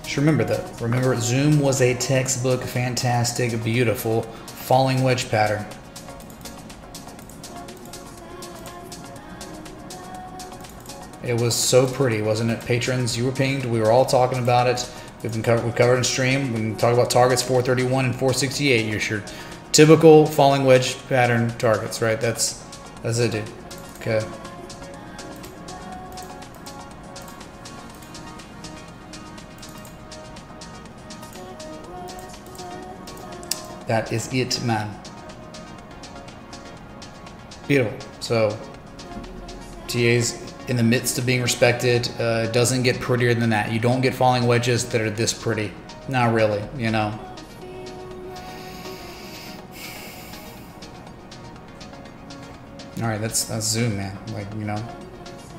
Just remember that. Remember, Zoom was a textbook, fantastic, beautiful falling wedge pattern. It was so pretty, wasn't it? Patrons, you were pinged. We were all talking about it. We've been covered, we covered in stream. We can talk about targets 431 and 468. Your your typical falling wedge pattern targets, right? That's that's it, dude. Okay. That is it, man. Beautiful. So, TA's in the midst of being respected. Uh, doesn't get prettier than that. You don't get falling wedges that are this pretty. Not really, you know. All right, that's that's Zoom, man. Like you know,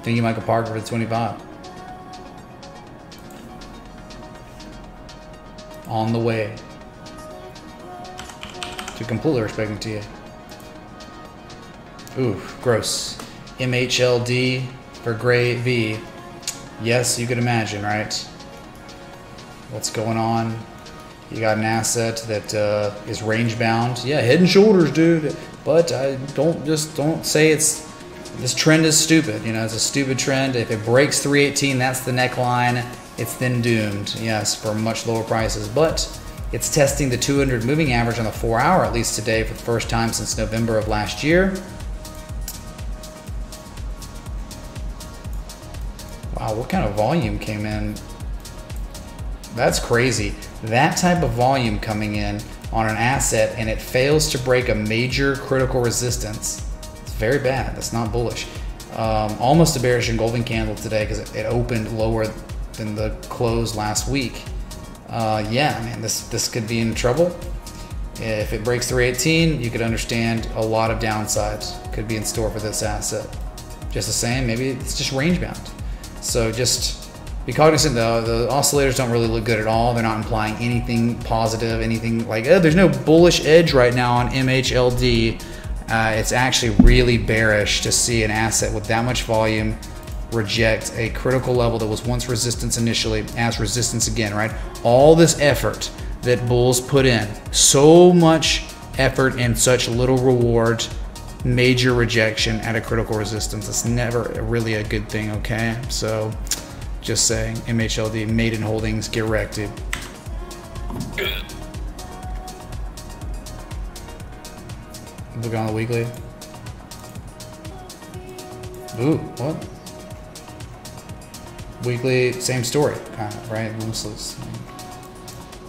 think you Michael Parker for 25. On the way to completely respecting to you. Ooh, gross. MHLD for Gravy. Yes, you can imagine, right? What's going on? You got an asset that uh, is range bound. Yeah, head and shoulders, dude. But I don't just don't say it's this trend is stupid. You know, it's a stupid trend. If it breaks 318, that's the neckline. It's then doomed. Yes, for much lower prices. But it's testing the 200 moving average on the four hour at least today for the first time since November of last year. Wow, what kind of volume came in? That's crazy. That type of volume coming in on an asset and it fails to break a major critical resistance. It's very bad. That's not bullish. Um, almost a bearish engulfing candle today because it, it, opened lower than the close last week. Uh, yeah, man, this this could be in trouble. If it breaks 318, you could understand a lot of downsides could be in store for this asset. Just the same, maybe it's just range bound. So just be cognizant though, the oscillators don't really look good at all. They're not implying anything positive, anything like, oh, there's no bullish edge right now on MHLD. Uh, it's actually really bearish to see an asset with that much volume reject a critical level that was once resistance initially as resistance again, right? All this effort that bulls put in, so much effort and such little reward major rejection at a critical resistance. It's never really a good thing, okay? So just saying, MHLD, maiden holdings, get wrecked, dude. Look on the weekly. Ooh, what? Weekly, same story, kind of, right?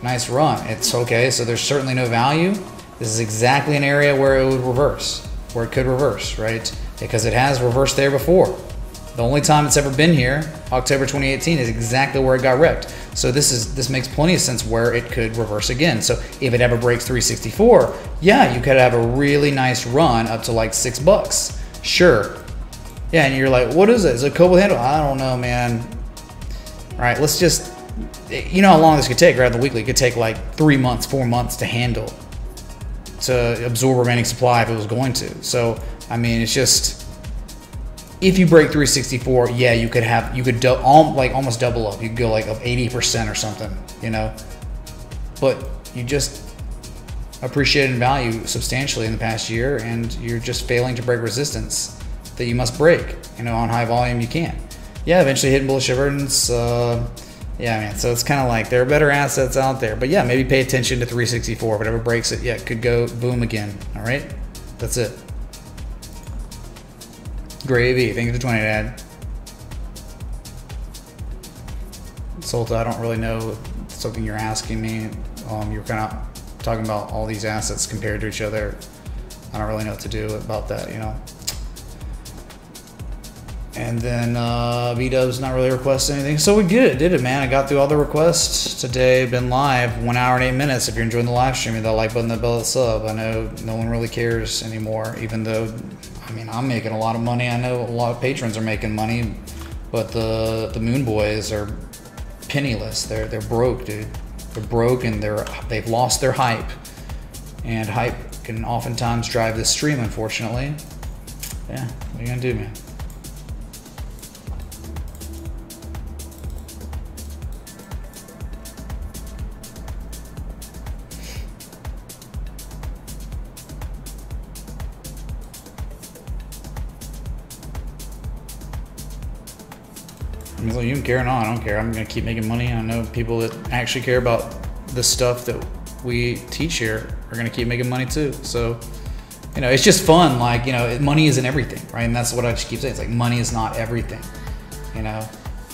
Nice run. It's okay, so there's certainly no value. This is exactly an area where it would reverse where it could reverse, right? Because it has reversed there before. The only time it's ever been here, October 2018, is exactly where it got wrecked. So this is this makes plenty of sense where it could reverse again. So if it ever breaks 364, yeah, you could have a really nice run up to like six bucks. Sure. Yeah, and you're like, what is it? Is it a Coble handle? I don't know, man. Right, let's just you know how long this could take, right? The weekly could take like three months, four months to handle to absorb remaining supply if it was going to. So, I mean, it's just if you break 364, yeah, you could have you could do, like almost double up. You could go like up 80% or something, you know. But you just appreciated in value substantially in the past year, and you're just failing to break resistance that you must break. You know, on high volume, you can. Yeah, eventually hitting bullish divergence. Uh, yeah, man. So it's kind of like there are better assets out there, but yeah, maybe pay attention to 364. Whatever breaks it, yeah, it could go boom again. All right, that's it. Gravy, thank you for 20 dad. Solta, I don't really know something you're asking me. Um, you're kind of talking about all these assets compared to each other. I don't really know what to do about that, you know. And then uh, B-Dub's not really requesting anything. So we did it, did it, man. I got through all the requests today. Been live, one hour and eight minutes. If you're enjoying the live stream, hit that like button, that bell, that sub. I know no one really cares anymore, even though, I mean, I'm making a lot of money. I know a lot of patrons are making money, but the the Moon Boys are penniless. They're they're broke, dude. They're broke and they're they've lost their hype, and hype can oftentimes drive this stream, unfortunately. Yeah, what are you gonna do, man? Like, you can care or not. I don't care. I'm gonna keep making money. I know people that actually care about the stuff that we teach here are gonna keep making money too. So, you know, it's just fun. Like, you know, money isn't everything, right? And that's what I just keep saying. It's like money is not everything. You know,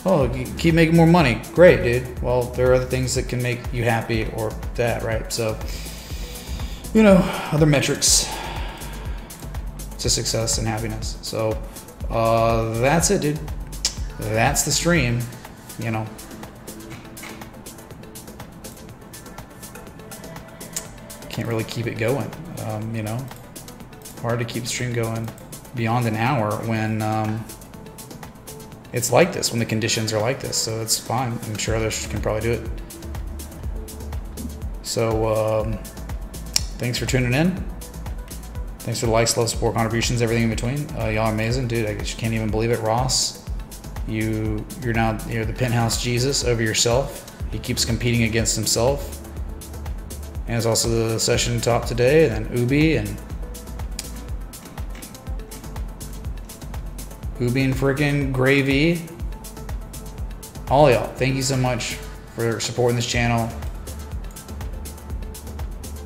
oh, you keep making more money. Great, dude. Well, there are other things that can make you happy or that, right? So, you know, other metrics to success and happiness. So, uh, that's it, dude. That's the stream. You know. Can't really keep it going. Um, you know, hard to keep the stream going beyond an hour when um, it's like this, when the conditions are like this. So it's fine. I'm sure others can probably do it. So um, thanks for tuning in. Thanks for the likes, love, support, contributions, everything in between. Uh, y'all are amazing, dude. I just can't even believe it, Ross. You you're now you're the penthouse Jesus over yourself. He keeps competing against himself. And it's also the session top today, and then Ubi and Ubi and freaking Gravy. All y'all, thank you so much for supporting this channel.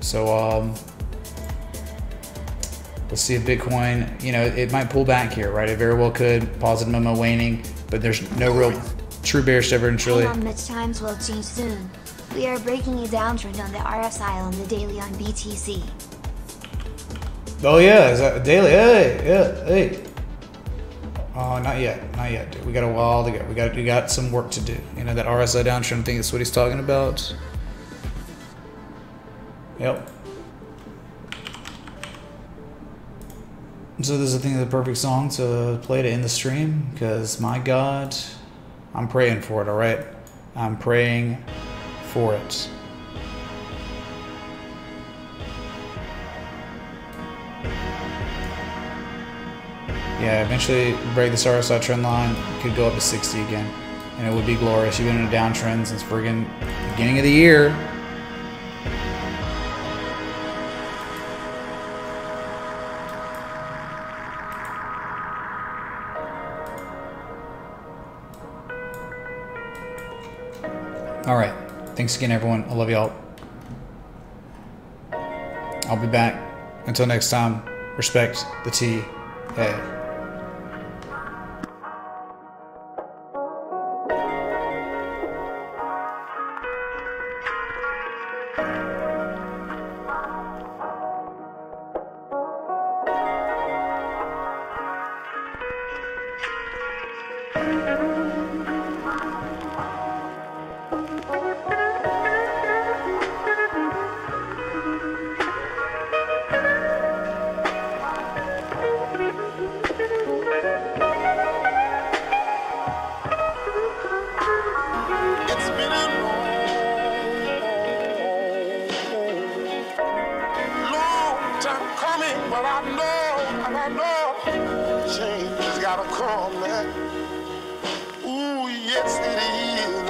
So um let's see if Bitcoin, you know, it might pull back here, right? It very well could. Positive memo waning, but there's no real true bearish truly. Hang on, Mitch times will change soon. We are breaking a downtrend on the RSI on the daily on BTC. Oh yeah, is that daily? Hey, yeah, hey. Oh, not yet, not yet. Dude. We got a while to go. We got we got some work to do. You know that RSI downtrend thing. That's what he's talking about. Yep. So this is I think the perfect song to play to end the stream because my God, I'm praying for it. All right, I'm praying for it. Yeah, eventually break the RSI trend line. Could go up to 60 again, and it would be glorious. You've been in a downtrend since friggin' beginning of the year. Thanks again, everyone. I love y'all. I'll be back. Until next time, respect the TA. Hey. But I know, and I know, change has gotta come, man. Ooh, yes it is.